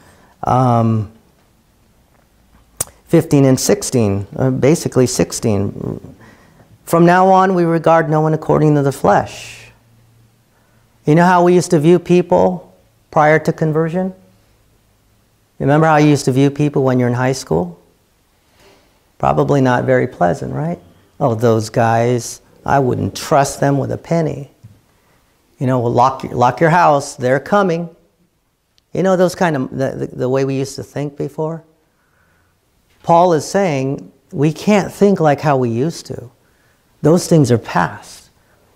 um, 15 and 16, uh, basically 16. From now on, we regard no one according to the flesh. You know how we used to view people prior to conversion? Remember how you used to view people when you're in high school? Probably not very pleasant, right? Oh, those guys, I wouldn't trust them with a penny. You know, lock, lock your house, they're coming. You know, those kind of, the, the, the way we used to think before? Paul is saying we can't think like how we used to. Those things are past.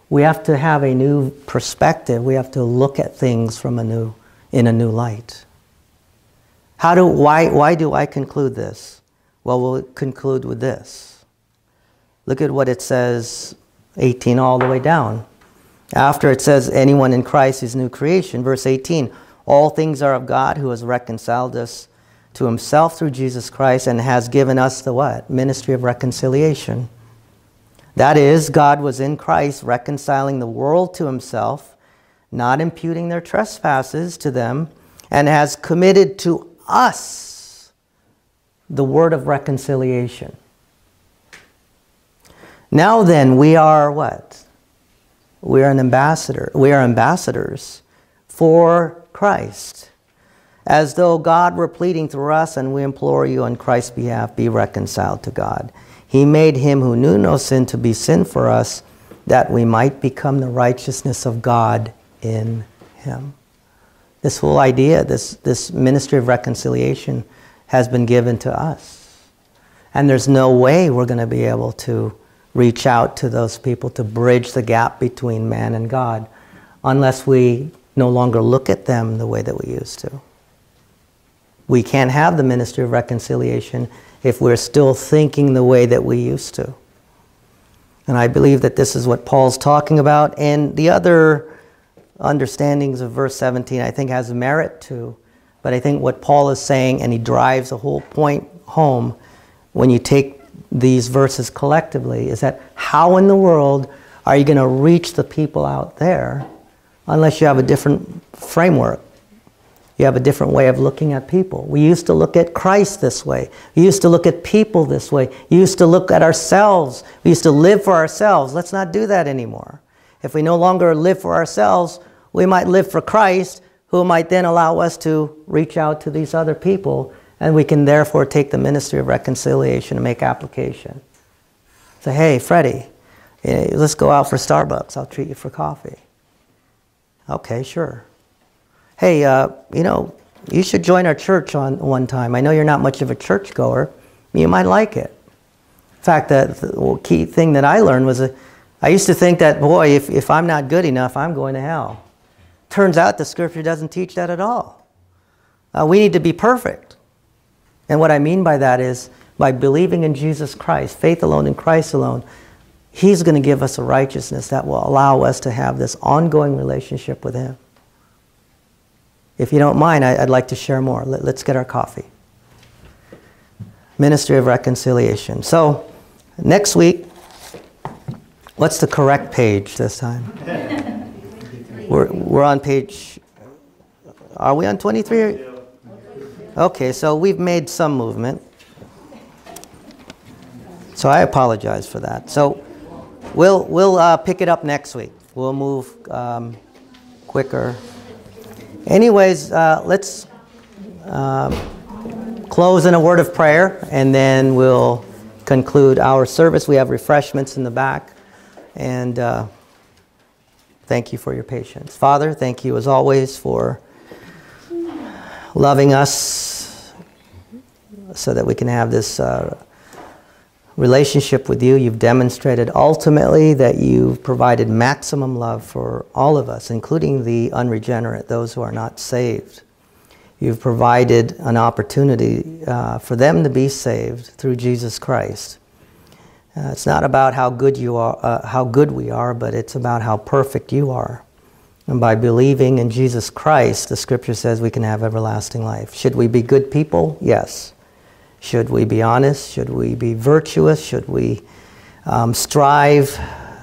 We have to have a new perspective. We have to look at things from a new, in a new light. How do, why, why do I conclude this? Well, we'll conclude with this. Look at what it says 18 all the way down. After it says, anyone in Christ is new creation, verse 18, all things are of God who has reconciled us to himself through Jesus Christ and has given us the what? Ministry of reconciliation. That is, God was in Christ reconciling the world to himself, not imputing their trespasses to them, and has committed to us the word of reconciliation. Now then, we are what? We are an ambassador. We are ambassadors for Christ. As though God were pleading through us, and we implore you on Christ's behalf, be reconciled to God. He made him who knew no sin to be sin for us, that we might become the righteousness of God in him. This whole idea, this, this ministry of reconciliation, has been given to us. And there's no way we're going to be able to reach out to those people to bridge the gap between man and God unless we no longer look at them the way that we used to. We can't have the ministry of reconciliation if we're still thinking the way that we used to. And I believe that this is what Paul's talking about. And the other understandings of verse 17 I think has merit too. But I think what Paul is saying, and he drives the whole point home when you take these verses collectively is that how in the world are you going to reach the people out there unless you have a different framework? You have a different way of looking at people. We used to look at Christ this way. We used to look at people this way. We used to look at ourselves. We used to live for ourselves. Let's not do that anymore. If we no longer live for ourselves, we might live for Christ, who might then allow us to reach out to these other people and we can therefore take the ministry of reconciliation and make application. Say, hey, Freddie, eh, let's go out for Starbucks. I'll treat you for coffee. Okay, sure. Hey, uh, you know, you should join our church on one time. I know you're not much of a church goer. You might like it. fact, the, key thing that I learned was that I used to think that, boy, if, if I'm not good enough, I'm going to hell. Turns out the scripture doesn't teach that at all. Uh, we need to be perfect. And what I mean by that is by believing in Jesus Christ, faith alone in Christ alone, He's going to give us a righteousness that will allow us to have this ongoing relationship with Him. If you don't mind, I, would like to share more. Let, let's get our coffee. Ministry of Reconciliation. So, next week, what's the correct page this time? we're, we're on page. Are we on 23? Okay, so we've made some movement. So I apologize for that. So we'll, we'll uh, pick it up next week. We'll move um, quicker. Anyways, uh, let's uh, close in a word of prayer and then we'll conclude our service. We have refreshments in the back. And uh, thank you for your patience. Father, thank you as always for loving us so that we can have this uh, relationship with you. You've demonstrated ultimately that you've provided maximum love for all of us, including the unregenerate, those who are not saved. You've provided an opportunity uh, for them to be saved through Jesus Christ. Uh, it's not about how good you are, uh, how good we are, but it's about how perfect you are. And by believing in Jesus Christ, the Scripture says we can have everlasting life. Should we be good people? Yes. Should we be honest? Should we be virtuous? Should we um, strive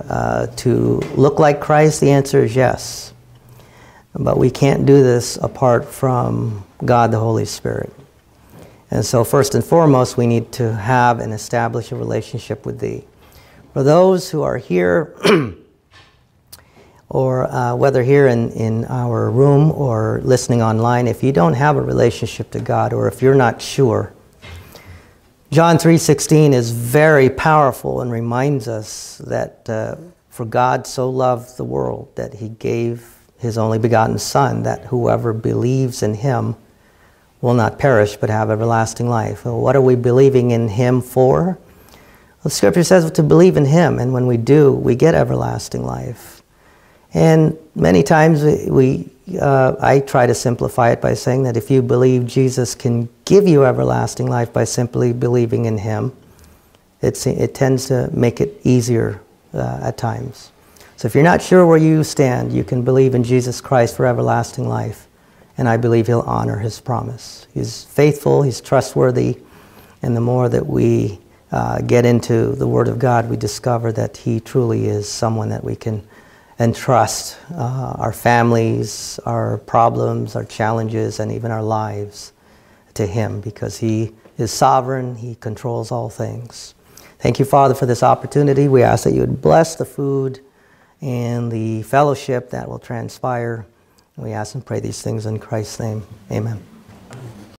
uh, to look like Christ? The answer is yes. But we can't do this apart from God the Holy Spirit. And so, first and foremost, we need to have and establish a relationship with Thee. For those who are here, or uh, whether here in, in our room or listening online, if you don't have a relationship to God, or if you're not sure, John 3:16 is very powerful and reminds us that uh, for God so loved the world that he gave his only begotten son that whoever believes in him will not perish but have everlasting life. Well, what are we believing in him for? Well, the scripture says to believe in him and when we do, we get everlasting life. And many times we, uh, I try to simplify it by saying that if you believe Jesus can give you everlasting life by simply believing in Him, it's, it tends to make it easier uh, at times. So if you're not sure where you stand, you can believe in Jesus Christ for everlasting life, and I believe He'll honor His promise. He's faithful, He's trustworthy, and the more that we uh, get into the Word of God, we discover that He truly is someone that we can and trust uh, our families, our problems, our challenges, and even our lives to Him because He is sovereign, He controls all things. Thank you, Father, for this opportunity. We ask that you would bless the food and the fellowship that will transpire. We ask and pray these things in Christ's name. Amen.